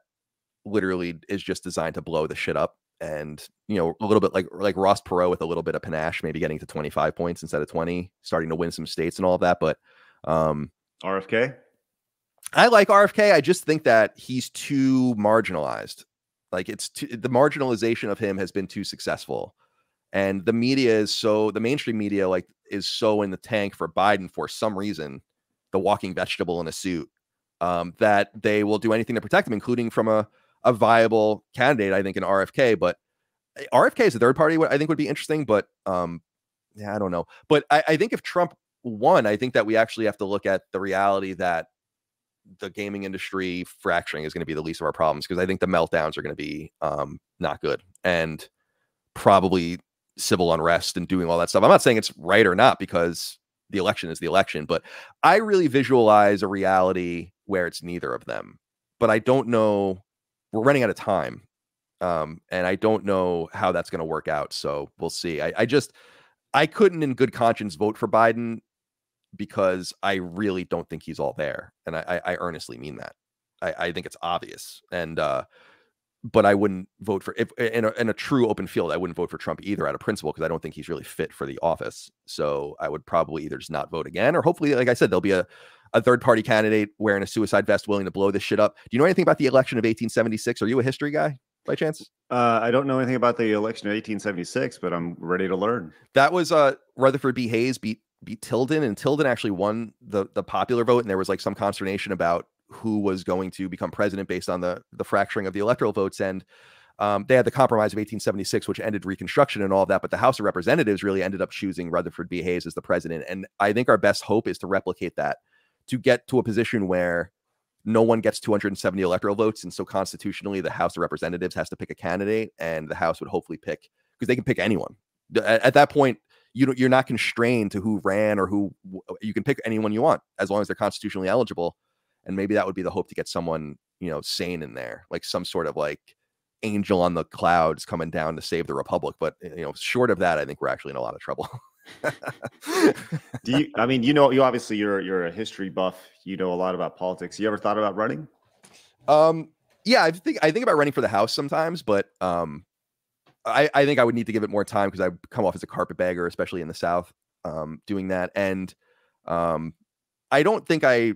literally is just designed to blow the shit up. And you know, a little bit like like Ross Perot with a little bit of panache, maybe getting to 25 points instead of 20, starting to win some states and all of that. But um RFK? I like RFK. I just think that he's too marginalized. Like it's too, the marginalization of him has been too successful. And the media is so the mainstream media like is so in the tank for Biden for some reason, the walking vegetable in a suit, um, that they will do anything to protect him, including from a, a viable candidate, I think, in RFK. But eh, RFK is a third party, what I think would be interesting, but um, yeah, I don't know. But I, I think if Trump won, I think that we actually have to look at the reality that the gaming industry fracturing is going to be the least of our problems because I think the meltdowns are going to be um, not good and probably civil unrest and doing all that stuff. I'm not saying it's right or not because the election is the election, but I really visualize a reality where it's neither of them. But I don't know. We're running out of time, um, and I don't know how that's going to work out. So we'll see. I, I just I couldn't, in good conscience, vote for Biden because I really don't think he's all there, and I, I, I earnestly mean that. I, I think it's obvious, and uh, but I wouldn't vote for if in a, in a true open field. I wouldn't vote for Trump either out of principle because I don't think he's really fit for the office. So I would probably either just not vote again, or hopefully, like I said, there'll be a a third party candidate wearing a suicide vest willing to blow this shit up. Do you know anything about the election of 1876? Are you a history guy by chance? Uh, I don't know anything about the election of 1876, but I'm ready to learn. That was uh Rutherford B. Hayes beat beat Tilden, and Tilden actually won the the popular vote, and there was like some consternation about who was going to become president based on the the fracturing of the electoral votes and um, they had the compromise of 1876 which ended reconstruction and all of that but the house of representatives really ended up choosing rutherford b. Hayes as the president and i think our best hope is to replicate that to get to a position where no one gets 270 electoral votes and so constitutionally the house of representatives has to pick a candidate and the house would hopefully pick because they can pick anyone. At, at that point you don't, you're not constrained to who ran or who you can pick anyone you want as long as they're constitutionally eligible and maybe that would be the hope to get someone you know sane in there like some sort of like angel on the clouds coming down to save the republic but you know short of that i think we're actually in a lot of trouble Do you? I mean, you know, you obviously you're you're a history buff. You know a lot about politics. You ever thought about running? um yeah i think i think about running for the house sometimes but um i i think i would need to give it more time because i come off as a carpetbagger especially in the south um doing that and um i don't think i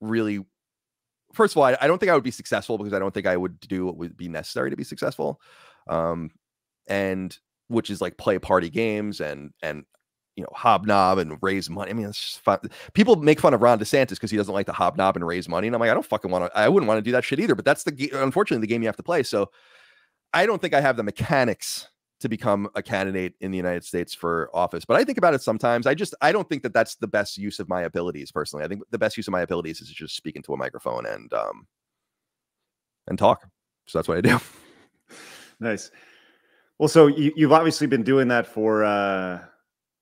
really first of all I, I don't think i would be successful because i don't think i would do what would be necessary to be successful um and which is like play party games and and you know hobnob and raise money. I mean, it's just fun. People make fun of Ron DeSantis because he doesn't like to hobnob and raise money, and I'm like, I don't fucking want to. I wouldn't want to do that shit either. But that's the unfortunately the game you have to play. So I don't think I have the mechanics to become a candidate in the United States for office. But I think about it sometimes. I just I don't think that that's the best use of my abilities personally. I think the best use of my abilities is just speaking to a microphone and um and talk. So that's what I do. Nice. Well, so you, you've obviously been doing that for uh,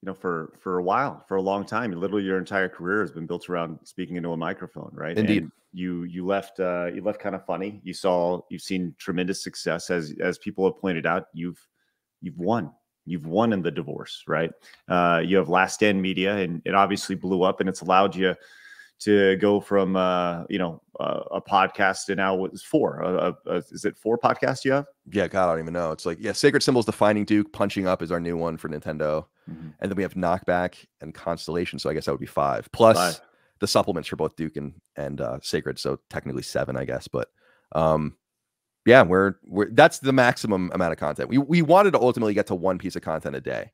you know for for a while, for a long time. Literally, your entire career has been built around speaking into a microphone, right? Indeed. And you you left uh, you left Kinda Funny. You saw you've seen tremendous success as as people have pointed out. You've you've won. You've won in the divorce, right? Uh, you have Last Stand Media, and it obviously blew up, and it's allowed you to go from uh, you know uh, a podcast to now what is four? Uh, uh, is it four podcasts you have? yeah, God, I don't even know. It's like yeah, Sacred Symbols defining Duke, punching up is our new one for Nintendo. Mhm. And then we have knockback and constellation. So I guess that would be five. Plus Five. the supplements for both Duke and and uh, Sacred. So technically seven, I guess. But um, yeah, we're we're that's the maximum amount of content. We we wanted to ultimately get to one piece of content a day,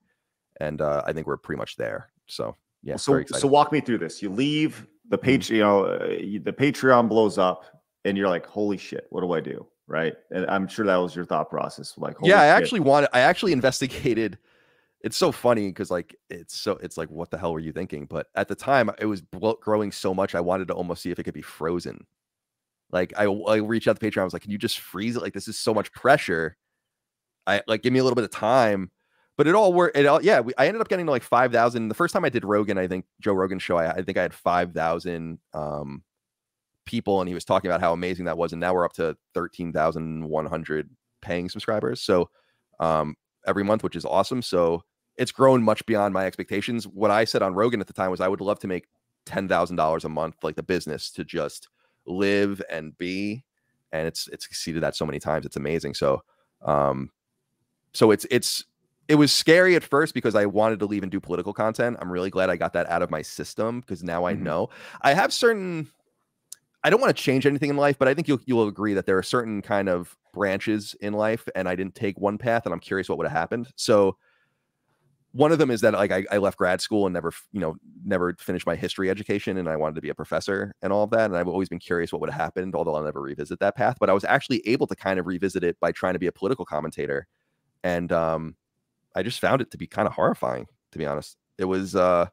and uh, I think we're pretty much there. So yeah, so so walk me through this. You leave the Mhm. page, you know, uh, the Patreon blows up, and you're like, "Holy shit, what do I do?" Right? And I'm sure that was your thought process. Like, yeah, "Holy I shit." actually wanted. I actually investigated. It's so funny because like it's so it's like what the hell were you thinking? But at the time, it was growing so much. I wanted to almost see if it could be frozen. Like I, I reached out to Patreon. I was like, "Can you just freeze it? Like this is so much pressure. I like give me a little bit of time." But it all worked. It all yeah. We, I ended up getting to like five thousand. The first time I did Rogan, I think Joe Rogan show. I, I think I had five thousand um, people, and he was talking about how amazing that was. And now we're up to thirteen thousand one hundred paying subscribers. So um, every month, which is awesome. So it's grown much beyond my expectations. What I said on Rogan at the time was I would love to make ten thousand dollars a month, like the business, to just live and be. And it's it's exceeded that so many times. It's amazing. So um, so it's it's it was scary at first because I wanted to leave and do political content. I'm really glad I got that out of my system because now I Mhm. know I have certain. I don't want to change anything in life, but I think you'll you'll agree that there are certain kind of branches in life, and I didn't take one path, and I'm curious what would have happened. So one of them is that like I, I left grad school and never you know never finished my history education, and I wanted to be a professor and all of that, and I've always been curious what would have happened, although I'll never revisit that path. But I was actually able to kind of revisit it by trying to be a political commentator, and um, I just found it to be kind of horrifying, to be honest. It was uh,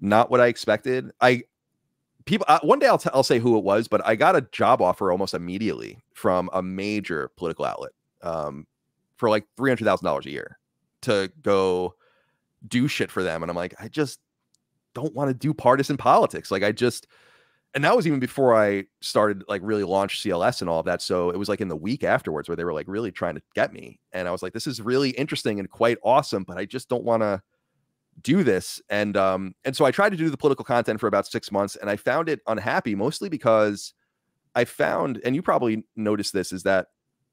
not what I expected. I people uh, one day I'll, t- I'll say who it was, but I got a job offer almost immediately from a major political outlet um, for like three hundred thousand dollars a year to go do shit for them, and I'm like, I just don't want to do partisan politics. Like I just. And that was even before I started like really launch CLS and all of that. So it was like in the week afterwards where they were like really trying to get me. And I was like, this is really interesting and quite awesome, but I just don't want to do this and um and so i tried to do the political content for about six months and i found it unhappy mostly because i found and you probably noticed this is that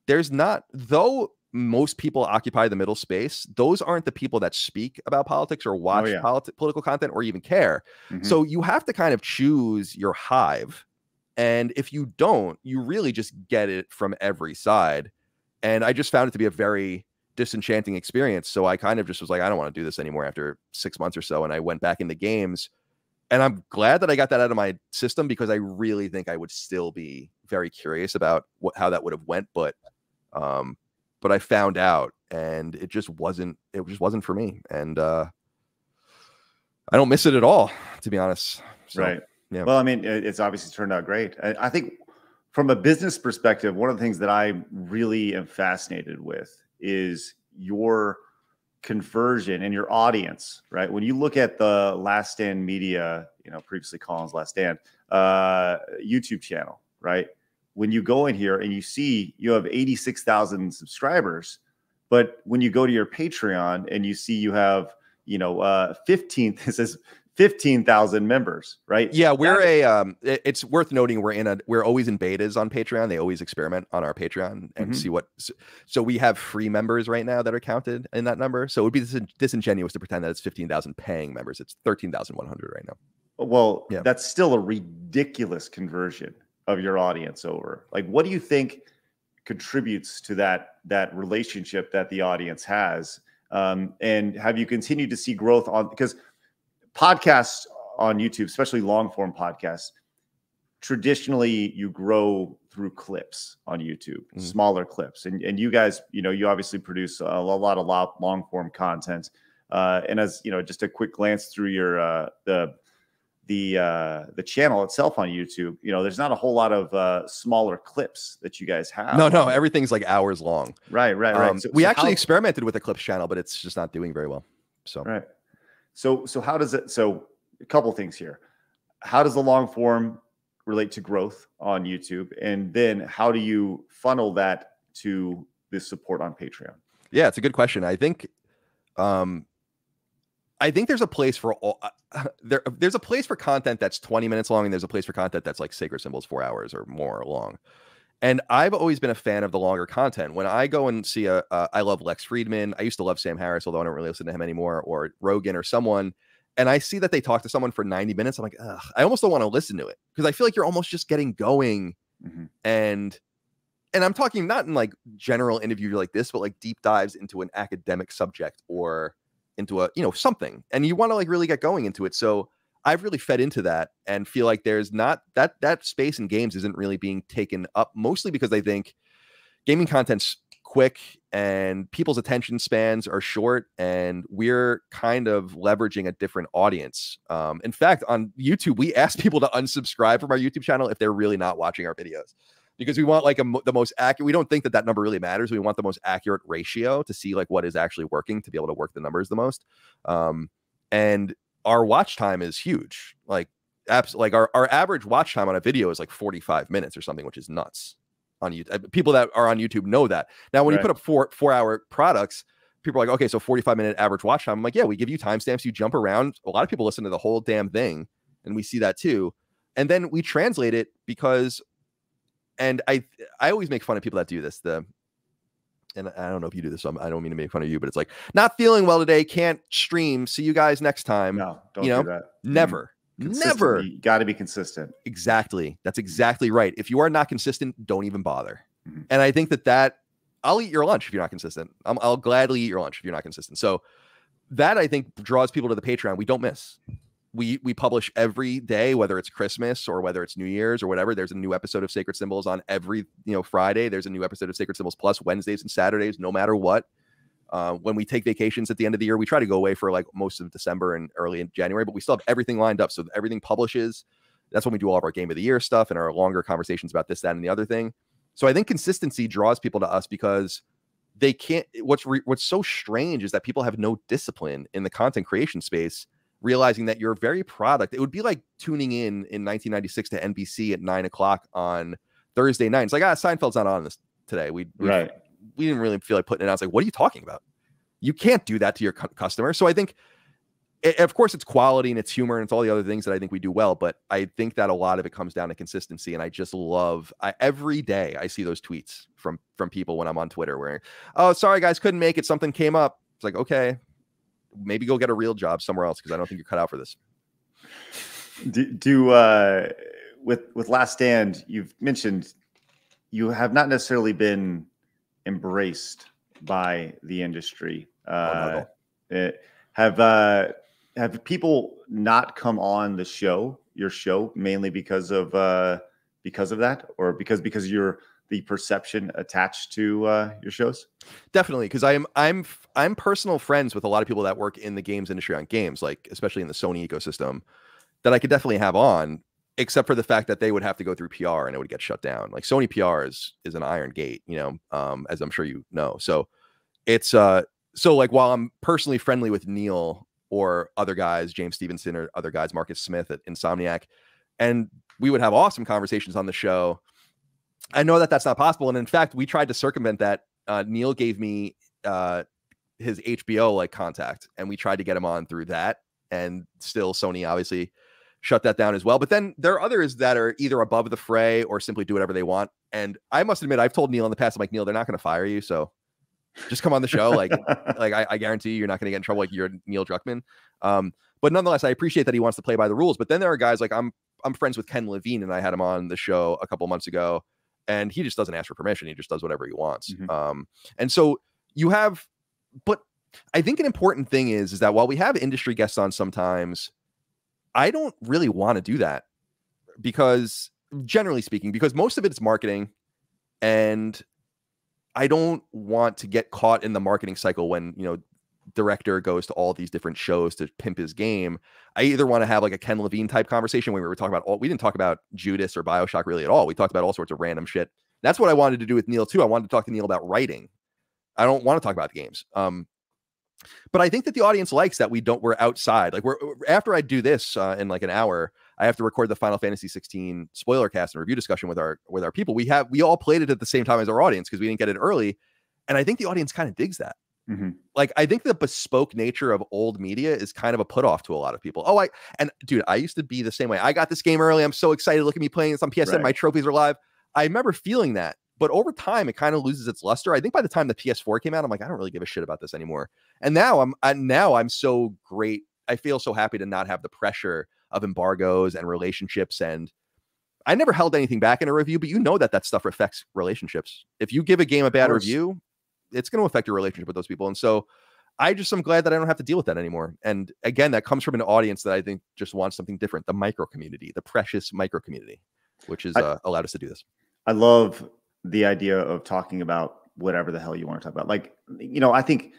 there's not though most people occupy the middle space those aren't the people that speak about politics or watch yeah. politi- political content or even care Mhm. so you have to kind of choose your hive and if you don't you really just get it from every side and i just found it to be a very disenchanting experience. So I kind of just was like, I don't want to do this anymore after six months or so. And I went back into games and I'm glad that I got that out of my system because I really think I would still be very curious about what how that would have went, but um, but I found out, and it just wasn't it just wasn't for me, and uh, I don't miss it at all, to be honest. So, right. yeah. Well, I mean, it's obviously turned out great. I, I think from a business perspective, one of the things that I really am fascinated with is your conversion and your audience, right? When you look at the Last Stand Media, you know, previously Collins Last Stand, uh, YouTube channel, right? When you go in here and you see you have 86,000 subscribers, but when you go to your Patreon and you see you have, you know, uh, 15, it says 15,000 members, right? Yeah, we're a. Um, it's worth noting we're in a. We're always in betas on Patreon. They always experiment on our Patreon and Mhm. see what. So, we have free members right now that are counted in that number. So it would be dis- disingenuous to pretend that it's fifteen thousand paying members. It's thirteen thousand one hundred right now. Well, Yeah. that's still a ridiculous conversion of your audience over. Like, what do you think contributes to that that relationship that the audience has? Um, and have you continued to see growth on because podcasts on YouTube, especially long form podcasts, traditionally you grow through clips on YouTube, Mhm. smaller clips, and and you guys, you know, you obviously produce a, lot of long form content. Uh, and as you know, just a quick glance through your uh, the the uh, the channel itself on YouTube, you know, there's not a whole lot of uh, smaller clips that you guys have. no, no, everything's like hours long. right, right, right. Um, So- we so actually how- experimented with a clips channel, but it's just not doing very well. So Right. So so how does it so a couple things here. How does the long form relate to growth on YouTube? And then how do you funnel that to the support on Patreon? Yeah, it's a good question. I think um I think there's a place for all there there's a place for content that's 20 minutes long and there's a place for content that's like sacred symbols 4 hours or more long. And I've always been a fan of the longer content. When I go and see a, uh, I love Lex Fridman. I used to love Sam Harris, although I don't really listen to him anymore, or Rogan or someone. And I see that they talk to someone for 90 minutes. I'm like, Ugh, I almost don't want to listen to it because I feel like you're almost just getting going Mhm. and and I'm talking not in like general interview like this, but like deep dives into an academic subject or into a you know something, and you want to like really get going into it. So I've really fed into that and feel like there's not that that space in games isn't really being taken up, mostly because I think gaming content's quick and people's attention spans are short and we're kind of leveraging a different audience um, in fact on youtube we ask people to unsubscribe from our youtube channel if they're really not watching our videos because we want like a, the most accurate we don't think that that number really matters we want the most accurate ratio to see like what is actually working to be able to work the numbers the most um, and our watch time is huge like abs- like our, our average watch time on a video is like 45 minutes or something which is nuts on YouTube. People that are on YouTube know that. Now, when Right. you put up four four hour products, people are like, okay, so 45 minute average watch time. I'm like, yeah, we give you timestamps, you jump around. A lot of people listen to the whole damn thing, and we see that too. And then we translate it because, and I I always make fun of people that do this. The and I don't know if you do this. So I'm- I don't mean to make fun of you, but it's like not feeling well today, can't stream. See you guys next time. No, don't you know, do that. Never, never. You got to be consistent. Exactly. That's exactly right. If you are not consistent, don't even bother. Mhm. And I think that that I'll eat your lunch if you're not consistent. i I'll gladly eat your lunch if you're not consistent. So that I think draws people to the Patreon. We don't miss. We we publish every day, whether it's Christmas or whether it's New Year's or whatever. There's a new episode of Sacred Symbols on every you know Friday. There's a new episode of Sacred Symbols Plus Wednesdays and Saturdays, no matter what. Uh, when we take vacations at the end of the year, we try to go away for like most of December and early in January, but we still have everything lined up. So everything publishes. That's when we do all of our game of the year stuff and our longer conversations about this, that, and the other thing. So I think consistency draws people to us because they can't. What's re, what's so strange is that people have no discipline in the content creation space, realizing that you're very product. It would be like tuning in in 1996 to NBC at nine o'clock on Thursday night. It's like ah, Seinfeld's not on this today. We we- Right. we didn't really feel like putting it out. It's like, what are you talking about? You can't do that to your cu- customer. So I think, i- of course, it's quality and it's humor and it's all the other things that I think we do well. But I think that a lot of it comes down to consistency. And I just love I, every day I see those tweets from from people when I'm on Twitter where, oh, sorry guys, couldn't make it. Something came up. It's like, okay, maybe go get a real job somewhere else because I don't think you're cut out for this. Do, do uh, with with Last Stand, you've mentioned you have not necessarily been embraced by the industry. Uh, all. eh, have uh, have people not come on the show, your show, mainly because of uh, because of that, or because because you're the perception attached to uh, your shows? Definitely, because I'm I'm I'm personal friends with a lot of people that work in the games industry on games, like especially in the Sony ecosystem, that I could definitely have on, except for the fact that they would have to go through PR and it would get shut down. Like Sony PR is is an iron gate, you know, um, as I'm sure you know. So it's uh so like while I'm personally friendly with Neil or other guys, James Stevenson or other guys, Marcus Smith at Insomniac, and we would have awesome conversations on the show. I know that that's not possible, and in fact, we tried to circumvent that. Uh, Neil gave me uh, his HBO like contact, and we tried to get him on through that, and still Sony obviously shut that down as well. But then there are others that are either above the fray or simply do whatever they want. And I must admit, I've told Neil in the past, I'm like, Neil, they're not going to fire you, so just come on the show. Like, like I, I guarantee you, you're not going to get in trouble. Like you're Neil Druckmann. Um, but nonetheless, I appreciate that he wants to play by the rules. But then there are guys like I'm, I'm friends with Ken Levine, and I had him on the show a couple months ago, and he just doesn't ask for permission. He just does whatever he wants. Mhm. Um, and so you have, but I think an important thing is is that while we have industry guests on sometimes, I don't really want to do that because generally speaking, because most of it's marketing and I don't want to get caught in the marketing cycle when, you know, director goes to all these different shows to pimp his game. I either want to have like a Ken Levine type conversation where we were talking about all we didn't talk about Judas or Bioshock really at all. We talked about all sorts of random shit. That's what I wanted to do with Neil too. I wanted to talk to Neil about writing. I don't want to talk about the games. Um, but I think that the audience likes that we don't. We're outside. Like we're after I do this uh, in like an hour, I have to record the Final Fantasy 16 spoiler cast and review discussion with our with our people. We have we all played it at the same time as our audience because we didn't get it early, and I think the audience kind of digs that. Mhm. Like I think the bespoke nature of old media is kind of a put off to a lot of people. Oh, I and dude, I used to be the same way. I got this game early. I'm so excited. Look at me playing this on PSN. Right. My trophies are live. I remember feeling that, but over time, it kind of loses its luster. I think by the time the PS4 came out, I'm like, I don't really give a shit about this anymore. And now I'm I, now I'm so great. I feel so happy to not have the pressure of embargoes and relationships. And I never held anything back in a review, but you know that that stuff affects relationships. If you give a game a bad review, it's going to affect your relationship with those people. And so I just am glad that I don't have to deal with that anymore. And again, that comes from an audience that I think just wants something different the micro community, the precious micro community, which has uh, allowed us to do this. I love the idea of talking about whatever the hell you want to talk about. Like, you know, I think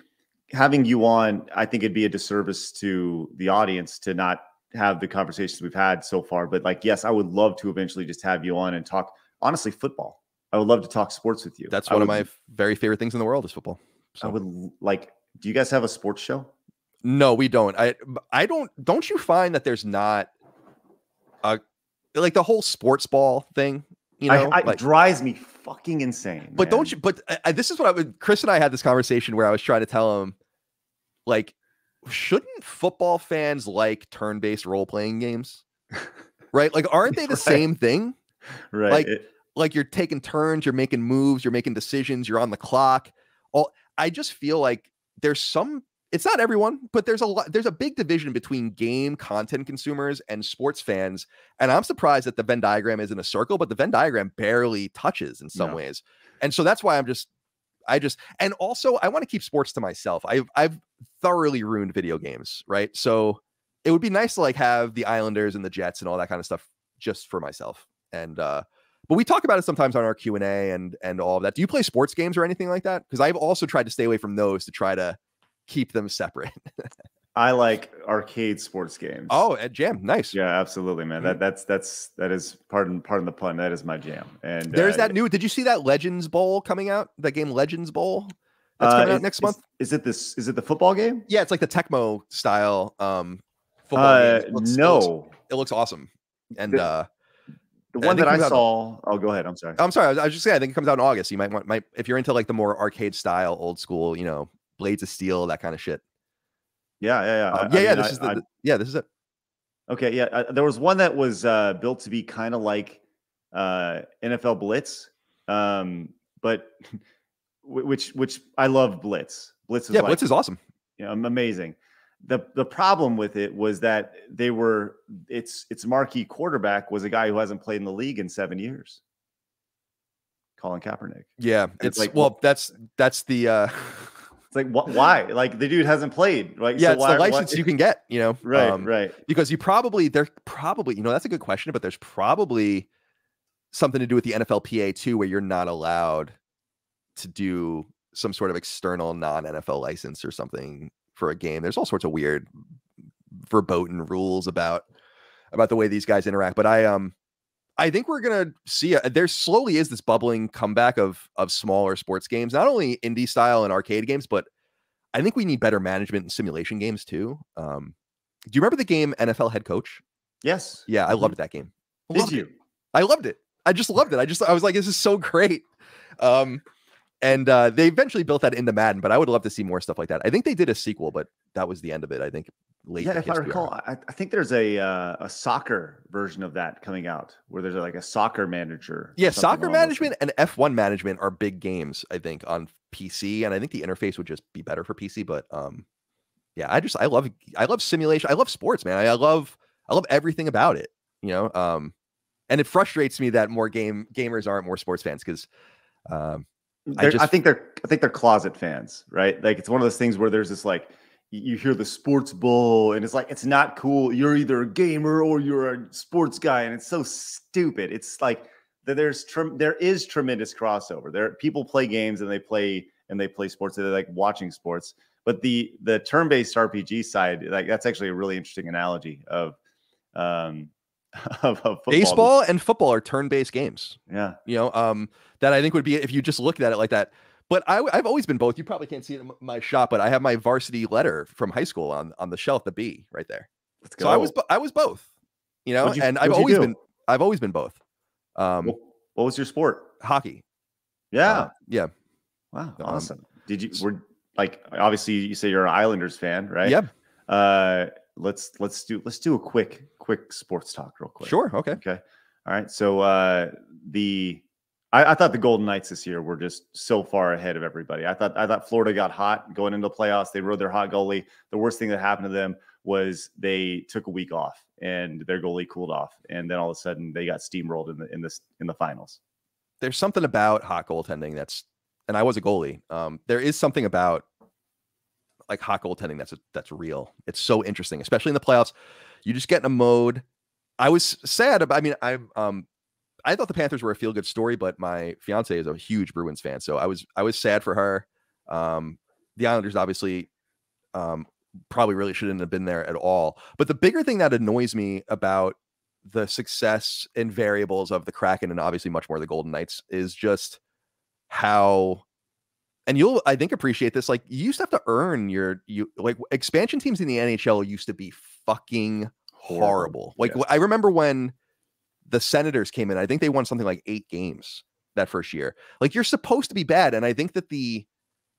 having you on, I think it'd be a disservice to the audience to not have the conversations we've had so far. But like, yes, I would love to eventually just have you on and talk honestly football. I would love to talk sports with you. That's I one of my very favorite things in the world is football. So. I would like. Do you guys have a sports show? No, we don't. I I don't. Don't you find that there's not a like the whole sports ball thing? You know, I, I, like, drives me fucking insane. but don't you? But I, I- this is what I would. Chris and I had this conversation where I was trying to tell him, like, shouldn't football fans like turn-based role-playing games? Right? Like, aren't they the Right. same thing? Right. like, it- like you're taking turns, you're making moves, you're making decisions, you're on the clock. All I just feel like there's some it's not everyone, but there's a lot there's a big division between game content consumers and sports fans. And I'm surprised that the Venn diagram is in a circle, but the Venn diagram barely touches in some No. ways. And so that's why I'm just I just and also I want to keep sports to myself. I've I've thoroughly ruined video games, right? So it would be nice to like have the Islanders and the Jets and all that kind of stuff just for myself. And uh but we talk about it sometimes on our q&a and and all of that do you play sports games or anything like that because i've also tried to stay away from those to try to keep them separate I like arcade sports games. oh at jam nice Yeah, absolutely, man. That that's that's that is pardon pardon the pun. That is my jam. And there's uh, that new did you see that legends bowl coming out that game legends bowl that's uh, out is- next is- month Is it this? Is it the football game? yeah it's like the tecmo style um football Uh, game. It looks- it no. looks, it looks awesome and The- uh The one that I comes out- saw. Oh, go ahead. I'm sorry. i'm sorry I was, I was just saying i think it comes out in august you might want might if you're into like the more arcade style old school you know blades of steel that kind of shit yeah, yeah, yeah. Um, I- yeah I yeah mean, this is the, yeah this is it okay. Yeah, there was one that was uh, built to be kind of like uh, NFL Blitz, um, but which which I love Blitz. Blitz is yeah like, blitz is awesome Yeah, you know, amazing. The the problem with it was that they were its its marquee quarterback was a guy who hasn't played in the league in seven years. Colin Kaepernick. Yeah, it's it's like, well, that's that's the uh It's like wh- why? Like the dude hasn't played. Like yeah, so it's why, the license why- you can get, you know. Right, um, right. Because you probably there's probably, you know, that's a good question, but there's probably something to do with the NFLPA too, where you're not allowed to do some sort of external non-NFL license or something for a game. There's all sorts of weird verboten rules about about the way these guys interact. But I um I think we're gonna see a, there slowly is this bubbling comeback of of smaller sports games, not only indie style and arcade games, but I think we need better management and simulation games too. Um, do you remember the game NFL Head Coach? Yes. Yeah, I loved that game. Did Loved it. you? I loved it. I just loved it. I just I was like, this is so great. Um, and uh, they eventually built that into Madden, but I would love to see more stuff like that. I think they did a sequel, but that was the end of it. I think late. Yeah, if I recall. I, I think there's a uh, a soccer version of that coming out where there's like a soccer manager. Yeah, soccer management and F1 management are big games, I think, on PC. And I think the interface would just be better for PC. But um, yeah, I just I love I love simulation. I love sports, man. I, I love I love everything about it. You know, um, and it frustrates me that more game gamers aren't more sports fans because um, I They're- I, think they're I think they're closet fans, right? Like it's one of those things where there's this like you hear the sports bull and it's like it's not cool. You're either a gamer or you're a sports guy, and it's so stupid. It's like that there's there is tremendous crossover. There people play games and they play and they play sports. They like watching sports. But the the turn-based RPG side, like that's actually a really interesting analogy of um of, of baseball and football are turn-based games. Yeah. you know um that i think would be if you just looked at it like that but I, have always been both you probably can't see it in my shop but i have my varsity letter from high school on on the shelf the b right there Let's go. so i was i was both you know you- and i've always been i've always been both um What, was your sport? hockey Yeah. uh, yeah Wow, Um, awesome. Did you were like obviously you say you're an Islanders fan, right? Yep. Uh let's let's do let's do a quick quick sports talk real quick. sure okay Okay. All right. So uh the I, I thought the Golden Knights this year were just so far ahead of everybody. I thought I thought Florida got hot going into the playoffs. They rode their hot goalie. The worst thing that happened to them was they took a week off and their goalie cooled off, and then all of a sudden they got steamrolled in the in this in the finals. there's something about hot goaltending that's and I was a goalie. Um, there is something about like hot goaltending that's that's real. It's so interesting, especially in the playoffs. You just get in a mode. I was sad about. I mean, I um, I thought the Panthers were a feel good story, but my fiance is a huge Bruins fan, so I was I was sad for her. Um, the Islanders obviously um, probably really shouldn't have been there at all. But the bigger thing that annoys me about the success and variables of the Kraken and obviously much more the Golden Knights is just how and you'll I think appreciate this like you used to have to earn your you like expansion teams in the NHL used to be fucking Horrible. horrible. Like. I remember when the Senators came in, I think they won something like 8 games that first year. Like you're supposed to be bad and I think that the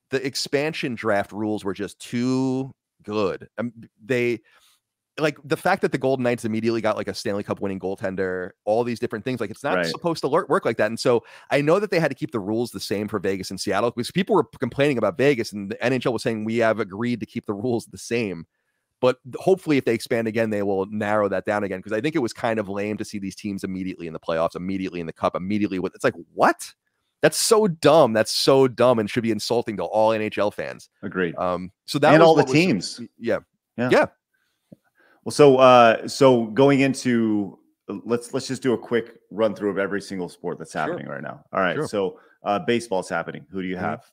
the expansion draft rules were just too good. Um, they like the fact that the Golden Knights immediately got like a Stanley Cup winning goaltender, all these different things. Like it's not Right. supposed to work like that. And so I know that they had to keep the rules the same for Vegas and Seattle because people were complaining about Vegas and the NHL was saying we have agreed to keep the rules the same. But hopefully, if they expand again, they will narrow that down again because I think it was kind of lame to see these teams immediately in the playoffs, immediately in the cup, immediately with it's like what? That's so dumb. That's so dumb and should be insulting to all NHL fans. Agreed. Um, so that and was all the teams. was- teams. yeah, Well, so uh, so going into let's let's just do a quick run through of every single sport that's Sure. happening right now. All right, Sure. so uh, baseball's happening. Who do you Mhm. have?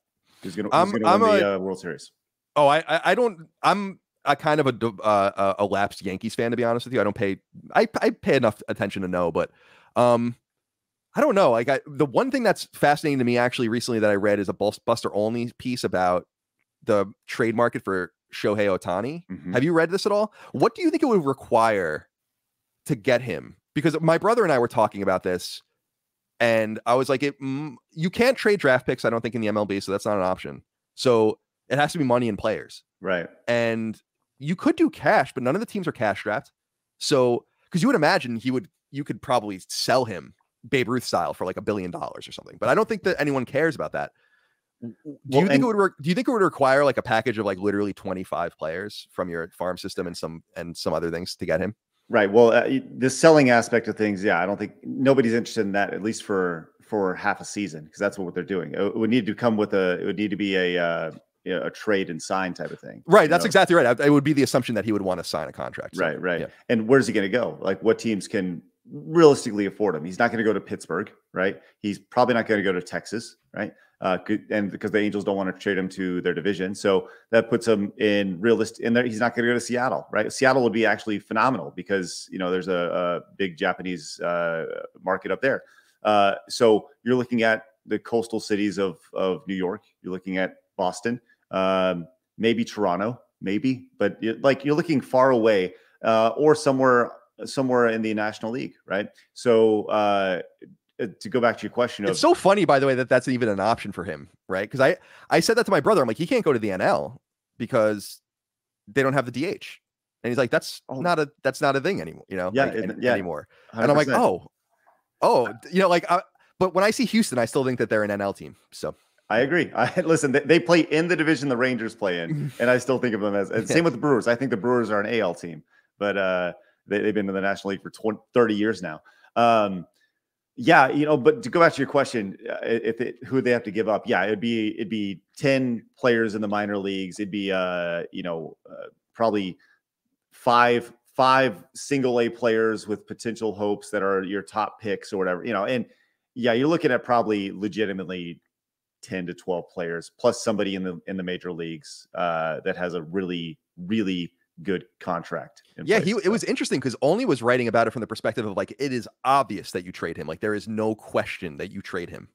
Who's gonna, I'm- gonna I'm win a- the uh, World Series? Oh, I, I, don't. I'm a kind of a uh, a- a lapsed Yankees fan to be honest with you. I don't pay. I I pay enough attention to know, but um, I don't know. Like I, the one thing that's fascinating to me actually recently that I read is a Buster Olney piece about the trade market for Shohei Ohtani. Mhm. Have you read this at all? What do you think it would require to get him? Because my brother and I were talking about this, and I was like, it, mm, "You can't trade draft picks. I don't think in the MLB, so that's not an option. So it has to be money and players." Right. and you could do cash, but none of the teams are cash strapped. So, because you would imagine he would, you could probably sell him Babe Ruth style for like a billion dollars or something. But I don't think that anyone cares about that. Do Well, you think and- it would? Re- do you think it would require like a package of like literally twenty five players from your farm system and some and some other things to get him? Right. Well, uh, the selling aspect of things, yeah, I don't think nobody's interested in that at least for for half a season because that's what they're doing. It would need to come with a. It would need to be a uh, you know, a trade and sign type of thing. Right. That's know? exactly right. I- It would be the assumption that he would want to sign a contract. so, Right, right. yeah. And where's he going to go? Like, what teams can realistically afford him? He's not going to go to Pittsburgh, right? He's probably not going to go to Texas, right? Uh, and because the Angels don't want to trade him to their division, so that puts him in realistic. In there, he's not going to go to Seattle, right? Seattle would be actually phenomenal because you know there's a, a big Japanese uh, market up there. Uh, so you're looking at the coastal cities of of New York. You're looking at Boston, um, maybe Toronto, maybe, but you like you're looking far away uh, or somewhere somewhere in the National League, right? So uh, to go back to your question of It's so funny, by the way, that that's even an option for him, right? Because I I said that to my brother. I'm like, he can't go to the NL because they don't have the DH, and he's like, that's Oh. not a that's not a thing anymore, you know? Yeah, like, it- yeah, anymore. And I'm like, oh, oh, you know, like, I, but when I see Houston, I still think that they're an NL team. So I agree. I listen. They, they play in the division the Rangers play in, and I still think of them as. And same with the Brewers. I think the Brewers are an AL team, but uh, they, they've been in the National League for 20, 30 years now. Um, yeah, you know. But to go back to your question, uh, if it, who they have to give up, yeah, it'd be it'd be ten players in the minor leagues. It'd be uh, you know, uh, probably five five single A players with potential hopes that are your top picks or whatever. You know, and yeah, you're looking at probably legitimately 10 to 12 players plus somebody in the in the major leagues uh that has a really really good contract in yeah, place. he it was interesting because Olney was writing about it from the perspective of like, it is obvious that you trade him. Like, there is no question that you trade him.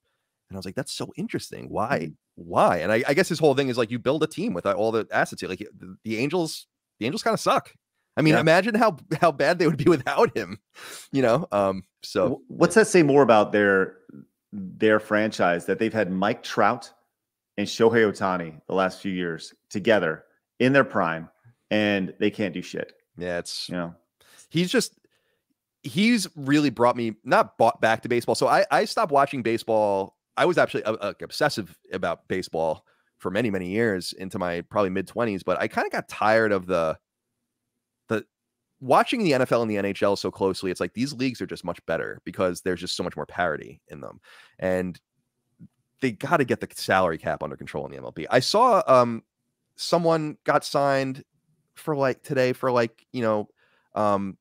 And I was like, that's so interesting. Why? Mm-hmm. Why? And I, I guess his whole thing is like you build a team with uh, all the assets. here. Like the, the Angels, the Angels kind of suck. I mean, Yeah. imagine how how bad they would be without him. You know. Um. So what's that say more about their their franchise that they've had Mike Trout and Shohei Ohtani the last few years together in their prime and they can't do shit, yeah, it's you know. he's just he's really brought me not bought back to baseball. So I I stopped watching baseball. I was actually uh, uh, obsessive about baseball for many many years into my probably mid twenties, but I kind of got tired of the the watching the NFL and the NHL so closely. It's like these leagues are just much better because there's just so much more parity in them, and they got to get the salary cap under control in the MLB. I saw um someone got signed for like today for like you know um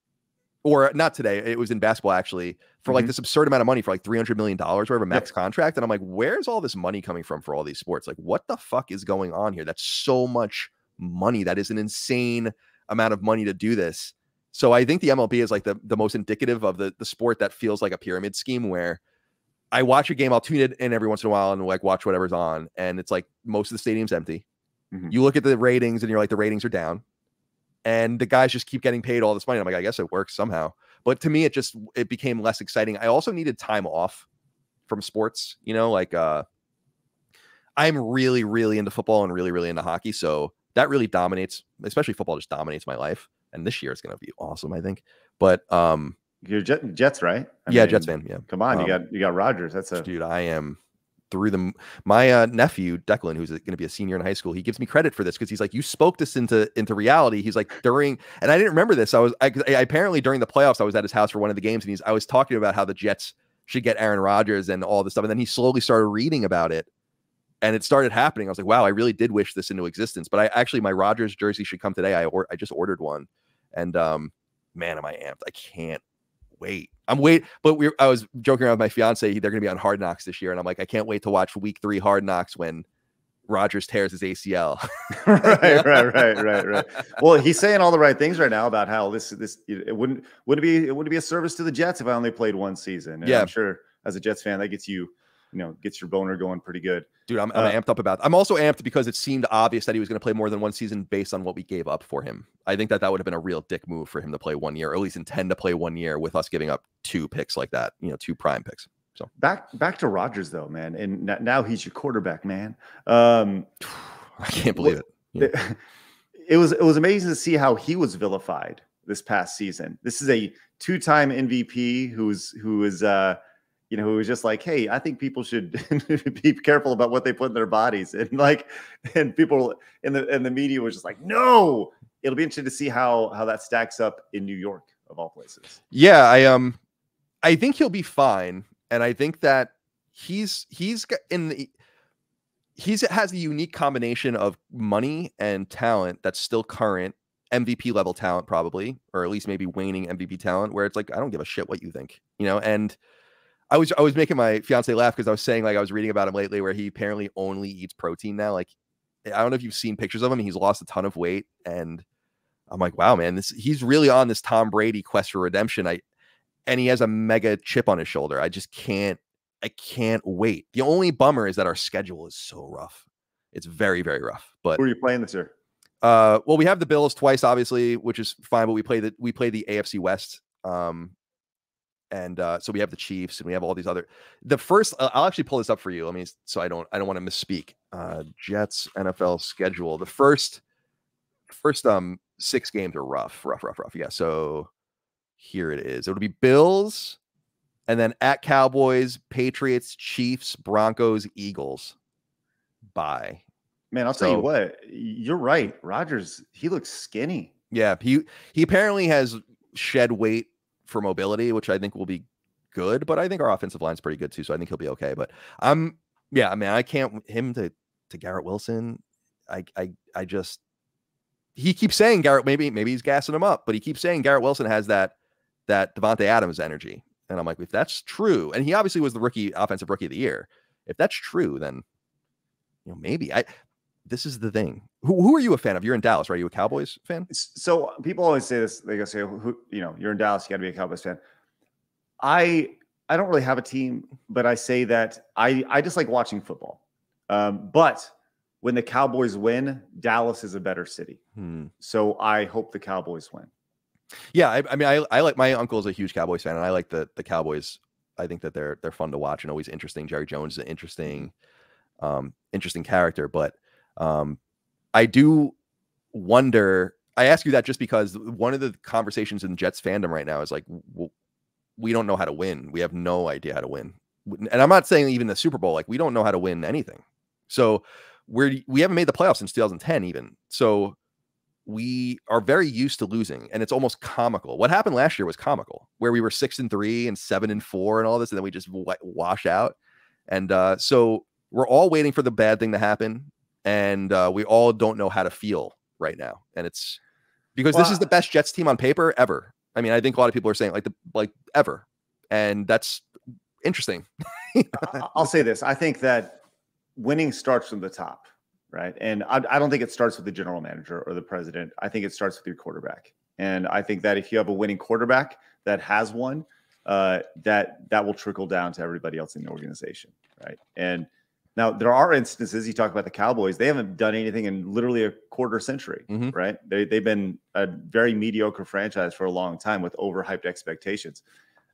or not today it was in basketball actually for like Mhm. this absurd amount of money for like 300 million dollars whatever max contract and i'm like where's all this money coming from for all these sports? Like what the fuck is going on here? That's so much money. That is an insane amount of money to do this. So i think the mlb is like the, the most indicative of the the sport that feels like a pyramid scheme where i watch a game i'll tune it in every once in a while and like watch whatever's on and it's like most of the stadium's empty. Mhm. you look at the ratings and you're like the ratings are down and the guys just keep getting paid all this money i'm like i guess it works somehow but to me it just it became less exciting i also needed time off from sports you know like uh i'm really really into football and really really into hockey so that really dominates especially football just dominates my life and this year is going to be awesome i think but um You're Jets, right? I yeah mean, jets fan yeah Come on, you Um, got you got Rodgers. That's a dude i am through the m- my uh, nephew declan who's going to be a senior in high school he gives me credit for this because he's like you spoke this into into reality. He's like during and i didn't remember this. I was I, I- apparently during the playoffs i was at his house for one of the games and he's i was talking about how the jets should get aaron Rodgers and all this stuff and then he slowly started reading about it and it started happening. I was like wow i really did wish this into existence. But i actually my Rodgers jersey should come today. I or i just ordered one and um man am i amped. I can't wait. I'm wait, but we I was joking around with my fiance. They're going to be on Hard Knocks this year, and I'm like, I can't wait to watch Week Three Hard Knocks when Rodgers tears his ACL. right, right, right, right, right. Well, he's saying all the right things right now about how this this it wouldn't wouldn't be it wouldn't be a service to the Jets if I only played one season. And Yeah. I'm sure as a Jets fan that gets you you know gets your boner going pretty good. Dude, I'm, I'm Uh, amped up about. I'm also amped because it seemed obvious that he was going to play more than one season based on what we gave up for him. I think that that would have been a real dick move for him to play one year, or at least intend to play one year with us giving up two picks like that. You know, two prime picks. So back back to Rodgers though, man, and now he's your quarterback, man. Um, I can't believe it. Yeah. it, it was it was amazing to see how he was vilified this past season. This is a two-time MVP who's who is uh you know who was just like, hey, I think people should be careful about what they put in their bodies, and like, and people in the and the media was just like, no. It'll be interesting to see how how that stacks up in New York of all places. Yeah, I um, I think he'll be fine, and I think that he's he's got in the. he's has a unique combination of money and talent that's still current MVP level talent, probably, or at least maybe waning MVP talent, where it's like, I don't give a shit what you think, you know. And I was I was making my fiance laugh because I was saying like I was reading about him lately, where he apparently only eats protein now. Like, I don't know if you've seen pictures of him. He's lost a ton of weight, and I'm like, wow, man, this he's really on this Tom Brady quest for redemption. I and he has a mega chip on his shoulder. I just can't I can't wait. The only bummer is that our schedule is so rough. It's very, very rough. But Who are you playing this year? uh, well, we have the Bills twice, obviously, which is fine. But we play the we play the AFC West, um, and uh, so we have the Chiefs, and we have all these other. The first, uh, I'll actually pull this up for you. I mean, so I don't, I don't want to misspeak. Uh, Jets NFL schedule. The first, first um six games are rough, rough, rough, rough. Yeah. So here it is. It'll be Bills, and then at Cowboys, Patriots, Chiefs, Broncos, Eagles. Bye. Man, I'll tell you what. You're right. Rodgers, he looks skinny. Yeah, he he apparently has shed weight for mobility, which I think will be good. But I think our offensive line's pretty good too, so I think he'll be okay. But I'm yeah, I mean, I can't him to to Garrett Wilson. I I I just he keeps saying Garrett maybe maybe he's gassing him up, but he keeps saying Garrett Wilson has that that Davante Adams energy, and I'm like, if that's true, and he obviously was the rookie offensive rookie of the year. If that's true, then you know maybe I. This is the thing. Who, who are you a fan of? You're in Dallas, right? Are you a Cowboys fan? So people always say this. They go say, "Who you know? You're in Dallas. You got to be a Cowboys fan." I I don't really have a team, but I say that I I just like watching football. Um, but when the Cowboys win, Dallas is a better city. Hmm. So I hope the Cowboys win. Yeah, I, I mean, I, I like my uncle is a huge Cowboys fan, and I like the the Cowboys. I think that they're they're fun to watch and always interesting. Jerry Jones is an interesting, um, interesting character, but um, I do wonder. I ask you that just because one of the conversations in Jets fandom right now is like, we don't know how to win. We have no idea how to win, and I'm not saying even the Super Bowl. Like, we don't know how to win anything. So we're we haven't made the playoffs since 2010, even. So we are very used to losing and it's almost comical. What happened last year was comical, where we were six and three and seven and four and all this, and then we just wa- wash out. And uh, so we're all waiting for the bad thing to happen, and uh, we all don't know how to feel right now. And it's because this is the best Jets team on paper ever. I mean, I think a lot of people are saying like the like ever, and that's interesting. I'll say this. I think that winning starts from the top, right? And I, I don't think it starts with the general manager or the president. I think it starts with your quarterback. And I think that if you have a winning quarterback that has one, uh, that that will trickle down to everybody else in the organization, right? And now there are instances you talk about the Cowboys; they haven't done anything in literally a quarter century, Mhm. right? They they've been a very mediocre franchise for a long time with overhyped expectations.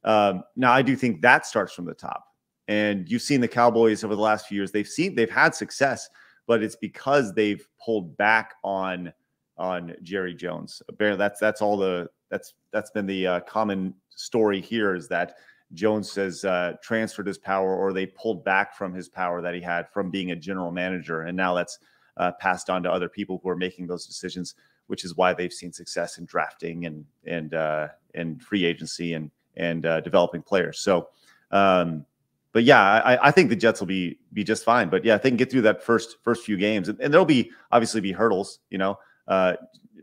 Um, now, I do think that starts from the top. And you've seen the Cowboys over the last few years. They've seen they've had success, but it's because they've pulled back on on Jerry Jones. Apparently, that's that's all the that's that's been the uh, common story here is that Jones has uh, transferred his power, or they pulled back from his power that he had from being a general manager, and now that's uh, passed on to other people who are making those decisions, which is why they've seen success in drafting and and uh, and free agency and and uh, developing players. So. Um, but yeah, I, I think the Jets will be be just fine. But yeah, if they can get through that first first few games, and, and there'll be obviously be hurdles. You know, uh,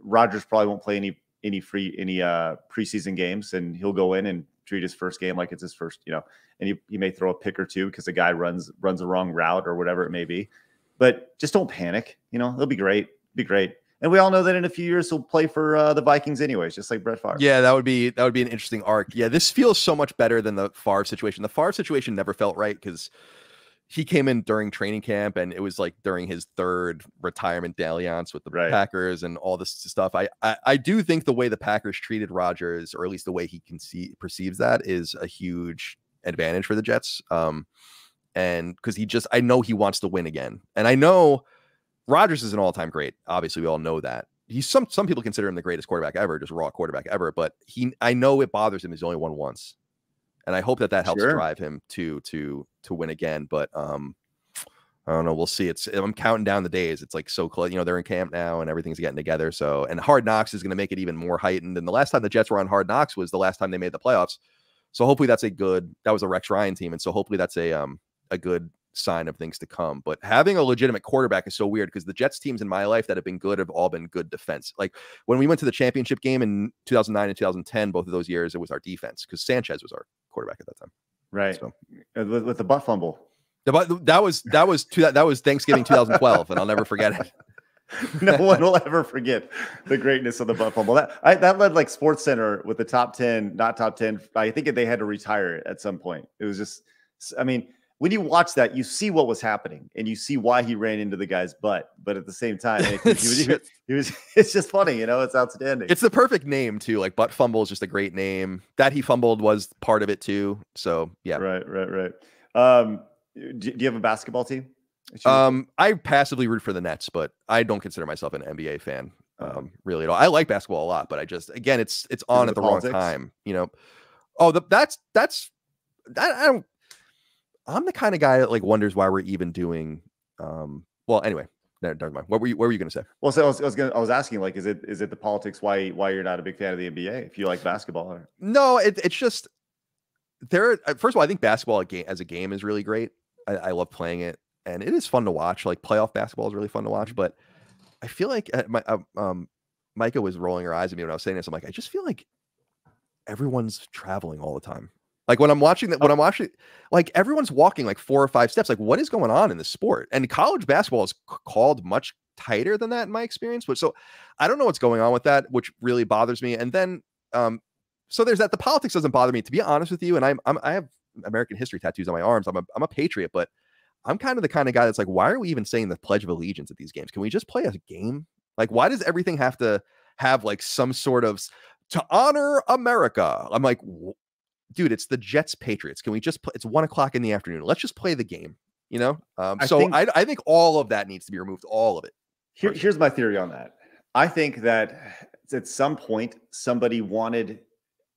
Rodgers probably won't play any any free any uh, preseason games, and he'll go in and treat his first game like it's his first. You know, and he, he may throw a pick or two because the guy runs runs a wrong route or whatever it may be. But just don't panic. You know, it'll be great. Be great. And we all know that in a few years he'll play for uh, the Vikings anyways, just like Brett Favre. Yeah, that would be that would be an interesting arc. Yeah, this feels so much better than the Favre situation. The Favre situation never felt right because he came in during training camp and it was like during his third retirement dalliance with the Right. Packers and all this stuff. I, I I do think the way the Packers treated Rodgers, or at least the way he can see perceives that, is a huge advantage for the Jets. Um, and because he just, I know he wants to win again, and I know Rodgers is an all-time great. Obviously, we all know that. He's some some people consider him the greatest quarterback ever, just raw quarterback ever. But he, I know it bothers him. He's only won once, and I hope that that helps Sure. drive him to to to win again. But um, I don't know. We'll see. It's I'm counting down the days. It's like so close. You know, they're in camp now, and everything's getting together. So, and Hard Knocks is going to make it even more heightened. And the last time the Jets were on Hard Knocks was the last time they made the playoffs. So hopefully that's a good. That was a Rex Ryan team, and so hopefully that's a um a good sign of things to come. But having a legitimate quarterback is so weird because the Jets teams in my life that have been good have all been good defense. Like when we went to the championship game in 2009 and 2010, both of those years, it was our defense because Sanchez was our quarterback at that time. Right. So Uh, With, with the butt fumble. the- but that was that was two, that was Thanksgiving 2012, and I'll never forget it. no one will ever forget the greatness of the butt fumble. That I, that led like Sports Center with the top ten, not top ten. I think they had to retire it at some point. It was just, I mean, when you watch that, you see what was happening and you see why he ran into the guy's butt. But at the same time, he was, he was, he was it's just funny, you know. It's outstanding. It's the perfect name too. Like butt fumble is just a great name. That he fumbled was part of it too. So yeah. right, right, right. Um, do, do you have a basketball team? Um, I passively root for the Nets, but I don't consider myself an NBA fan. Oh. Um, really at all. I like basketball a lot, but I just again, it's it's on at the the wrong time. You know. Oh, the, that's that's that. I don't. I'm the kind of guy that like wonders why we're even doing. Um. Well, anyway, never, never mind. What were you? What were you going to say? well, so I was, I was gonna, I was asking, like, is it is it the politics why why you're not a big fan of the NBA if you like basketball? Or, No, it, it's just there. uh, First of all, I think basketball as a game is really great. I, I love playing it, and it is fun to watch. Like playoff basketball is really fun to watch. But I feel like uh, my uh, um, Micah was rolling her eyes at me when I was saying this. I'm like, I just feel like everyone's traveling all the time. Like when I'm watching that, when I'm watching, like everyone's walking like four or five steps. Like what is going on in the sport? And college basketball is called much tighter than that in my experience. But so I don't know what's going on with that, which really bothers me. And then, um, so there's that. The politics doesn't bother me, to be honest with you. And I'm, I'm I have American history tattoos on my arms. I'm a, I'm a patriot, but I'm kind of the kind of guy that's like, why are we even saying the Pledge of Allegiance at these games? Can we just play a game? Like, why does everything have to have like some sort of to honor America? I'm like, "W- dude, it's the Jets Patriots. Can we just play? It's one o'clock in the afternoon. Let's just play the game. You know. Um, I so think- I, I think all of that needs to be removed. All of it. Here, here's my theory on that. I think that at some point somebody wanted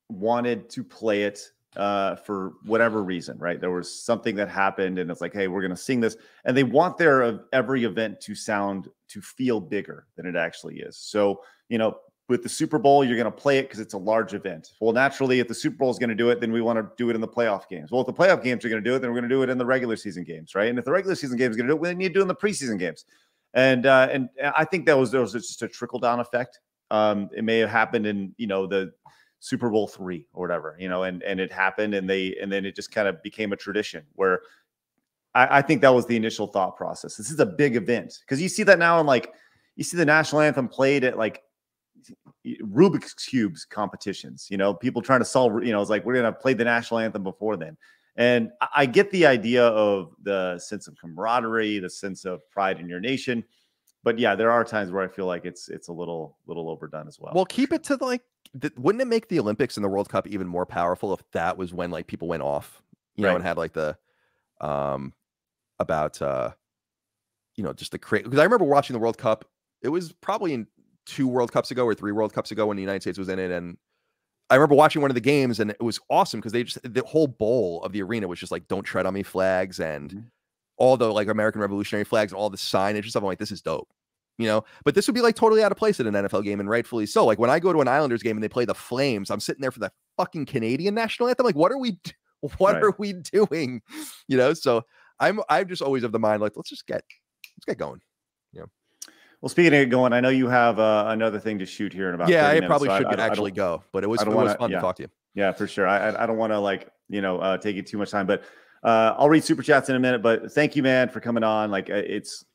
wanted to play it uh, for whatever reason, right? There was something that happened, and it's like, hey, we're going to sing this, and they want their uh, every event to sound to feel bigger than it actually is. So, you know, with the Super Bowl, you're going to play it because it's a large event. Well, naturally, if the Super Bowl is going to do it, then we want to do it in the playoff games. Well, if the playoff games are going to do it, then we're going to do it in the regular season games, right? And if the regular season game is going to do it, we need to do it in the preseason games. And uh, and I think that was there was just a trickle down effect. Um, it may have happened in you know the Super Bowl three or whatever, you know, and and it happened, and they and then it just kind of became a tradition where I, I think that was the initial thought process. This is a big event because you see that now in like you see the national anthem played at like Rubik's cubes competitions. You know, people trying to solve. You know, it's like we're gonna play the national anthem before then. And I- I get the idea of the sense of camaraderie, the sense of pride in your nation. But yeah, there are times where I feel like it's it's a little little overdone as well. Well, keep it to the, like. wouldn't it make the Olympics and the World Cup even more powerful if that was when like people went off, you know, and had like the, um, about uh, you know, just the create. Because I remember watching the World Cup. It was probably in two World Cups ago or three World Cups ago when the United States was in it, and I remember watching one of the games, and it was awesome because they just the whole bowl of the arena was just like "Don't tread on me" flags and Mhm. all the like American Revolutionary flags and all the signage and stuff. I'm like, this is dope you know but this would be like totally out of place at an nfl game and rightfully so like when i go to an islanders game and they play the flames i'm sitting there for the fucking canadian national anthem like what are we what Right. are we doing you know so i'm i'm just always of the mind like let's just get let's get going Well, speaking of it going, I know you have uh, another thing to shoot here in about. yeah 30 i probably so should I, I actually go but it was it was wanna- fun yeah. to talk to you Yeah, for sure. I I don't want to like you know uh, take you too much time, but uh, I'll read super chats in a minute. But thank you, man, for coming on. Like uh, it's,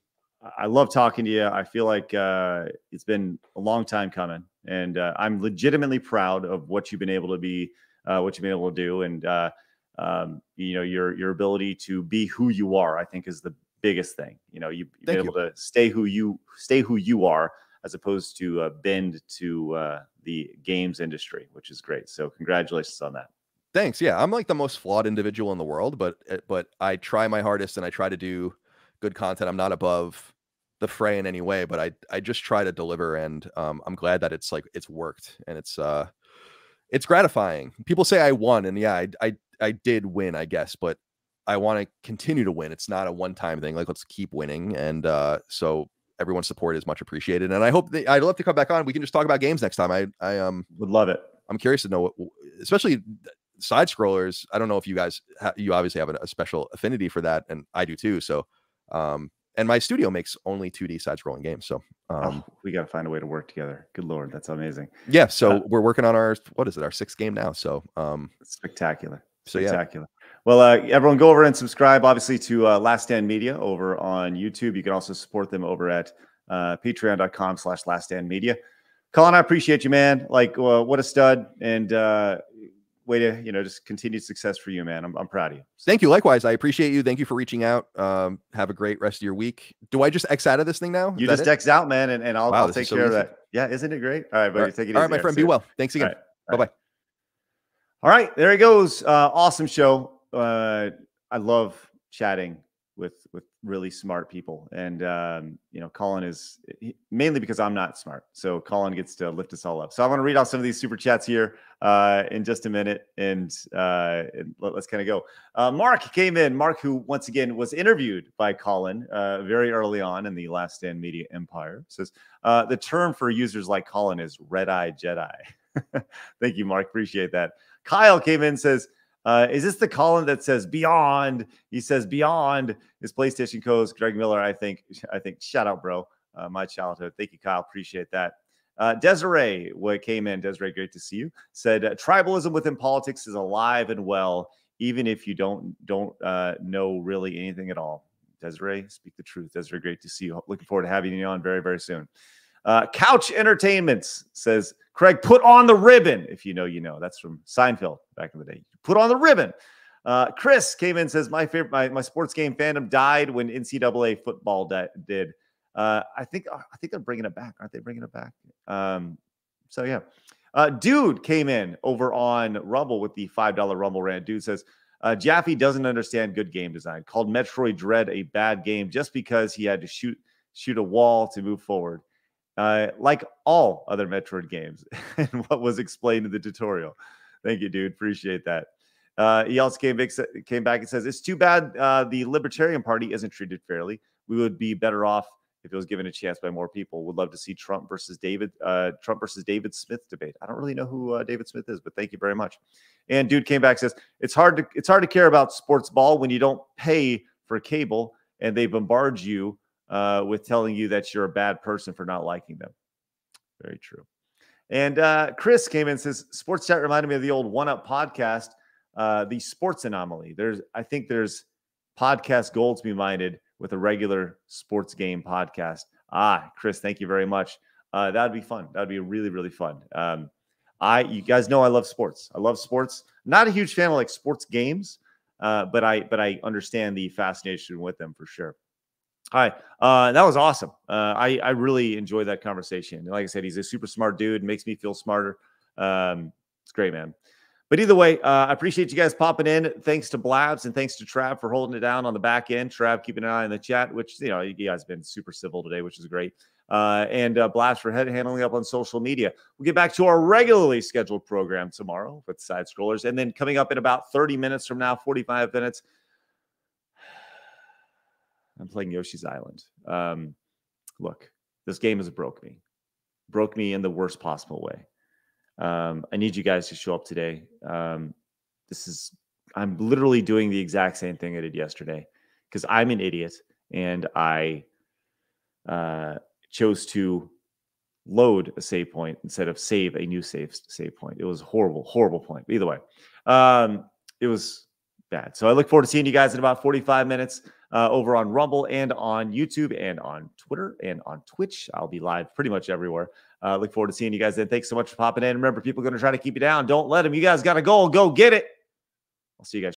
I love talking to you. I feel like uh, it's been a long time coming, and uh, I'm legitimately proud of what you've been able to be, uh, what you've been able to do, and uh, um, you know your your ability to be who you are. I think is the biggest thing. You know, you, you've been able to stay who you stay who you are as opposed to uh, bend to uh, the games industry, which is great. So congratulations on that. thanks yeah i'm like the most flawed individual in the world but uh, but i try my hardest and i try to do good content i'm not above the fray in any way but i i just try to deliver and um i'm glad that it's like it's worked and it's uh it's gratifying people say i won and yeah i i, I did win i guess but i want to continue to win it's not a one time thing like let's keep winning and uh so everyone's support is much appreciated and i hope that i'd love to come back on we can just talk about games next time i i um Would love it. I'm curious to know what, especially side scrollers, I don't know if you guys ha- you obviously have a, a special affinity for that, and I do too. So, um, and my studio makes only 2D side scrolling games. So, um, oh, we got to find a way to work together. Good lord, that's amazing. yeah. So Uh, we're working on our what is it? Our sixth game now. So, um, Spectacular. so. Spectacular. Well, uh, everyone go over and subscribe, obviously, to uh, Last Stand Media over on YouTube. You can also support them over at uh, patreon.com slash Last Stand Media. Colin, I appreciate you, man. Like, uh, what a stud. And uh, way to, you know, just continued success for you, man. I'm, I'm proud of you. Thank you. Likewise, I appreciate you. Thank you for reaching out. Um, have a great rest of your week. Do I just X out of this thing now? Is You just? X out, man, and, and I'll, Wow, I'll take so care of that. Yeah, isn't it great? All right, buddy. All right, take it All easy. right, my friend. Be well. Thanks again. right. Bye bye. All right, there he goes. Uh, awesome show. Uh, I love chatting with with really smart people, and um, you know, Colin is he- mainly because I'm not smart. So Colin gets to lift us all up. So I want to read off some of these super chats here uh, in just a minute, and, uh, and let, us kind of go. Uh, Mark came in. Mark, who once again was interviewed by Colin uh, very early on in the Last Stand Media empire, says uh, the term for users like Colin is red eye Jedi. Thank you, Mark. Appreciate that. Kyle came in says, uh, is this the Colin that says beyond? He says beyond his PlayStation codes. Greg Miller, I think. I think. Shout out, bro. Uh, my childhood. Thank you, Kyle. Appreciate that. Uh, Desiree, what came in? Desiree, great to see you. Said uh, tribalism within politics is alive and well, even if you don't don't uh, know really anything at all. Desiree, speak the truth. Desiree, great to see you. Looking forward to having you on very very soon. Uh, Couch Entertainments says, Craig, put on the ribbon. If you know, you know. That's from Seinfeld back in the day. Put on the ribbon. Uh, Chris came in and says, my favorite, my, my sports game fandom died when NCAA football di- did. Uh, I think I think they're bringing it back, aren't they? Bringing it back. Um, so yeah, uh, dude came in over on Rumble with the five dollar Rumble rant. Dude says uh, Jaffe doesn't understand good game design. Called Metroid Dread a bad game just because he had to shoot shoot a wall to move forward uh, like all other Metroid games, and what was explained in the tutorial. Thank you, dude. Appreciate that. Uh, he also came back, came back and says, It's too bad uh, the Libertarian Party isn't treated fairly. We would be better off if it was given a chance by more people. Would love to see Trump versus David, uh, Trump versus David Smith debate. I don't really know who uh, David Smith is, but thank you very much. And dude came back and says, It's hard to it's hard to care about sports ball when you don't pay for cable and they bombard you uh, with telling you that you're a bad person for not liking them. Very true. And uh, Chris came in and says, Sports chat reminded me of the old One Up podcast, uh, the sports anomaly. There's, I think there's podcast gold to be minded with a regular sports game podcast. Ah, Chris, thank you very much. Uh, that'd be fun. That'd be really, really fun. Um, I, you guys know I love sports. I love sports. Not a huge fan of like sports games, uh, but I, but I understand the fascination with them for sure. Hi, uh, that was awesome. Uh, I I really enjoyed that conversation. Like I said, he's a super smart dude. Makes me feel smarter. Um, it's great, man. But either way, uh, I appreciate you guys popping in. Thanks to Blabs and thanks to Trav for holding it down on the back end. Trav keeping an eye on the chat, which you know you guys have been super civil today, which is great. Uh, and uh, Blabs for head handling up on social media. We'll get back to our regularly scheduled program tomorrow with side scrollers, and then coming up in about 30 minutes from now, 45 minutes. I'm playing Yoshi's Island. Um, look, this game has broke me, broke me in the worst possible way. Um, I need you guys to show up today. Um, this is, I'm literally doing the exact same thing I did yesterday because I'm an idiot and I uh, chose to load a save point instead of save a new save save point. It was horrible, horrible point. Either way, um, it was bad. So I look forward to seeing you guys in about 45 minutes uh, over on Rumble and on YouTube and on Twitter and on Twitch. I'll be live pretty much everywhere. Uh, look forward to seeing you guys then. Thanks so much for popping in. Remember, people are going to try to keep you down. Don't let them. You guys got a goal. Go get it. I'll see you guys.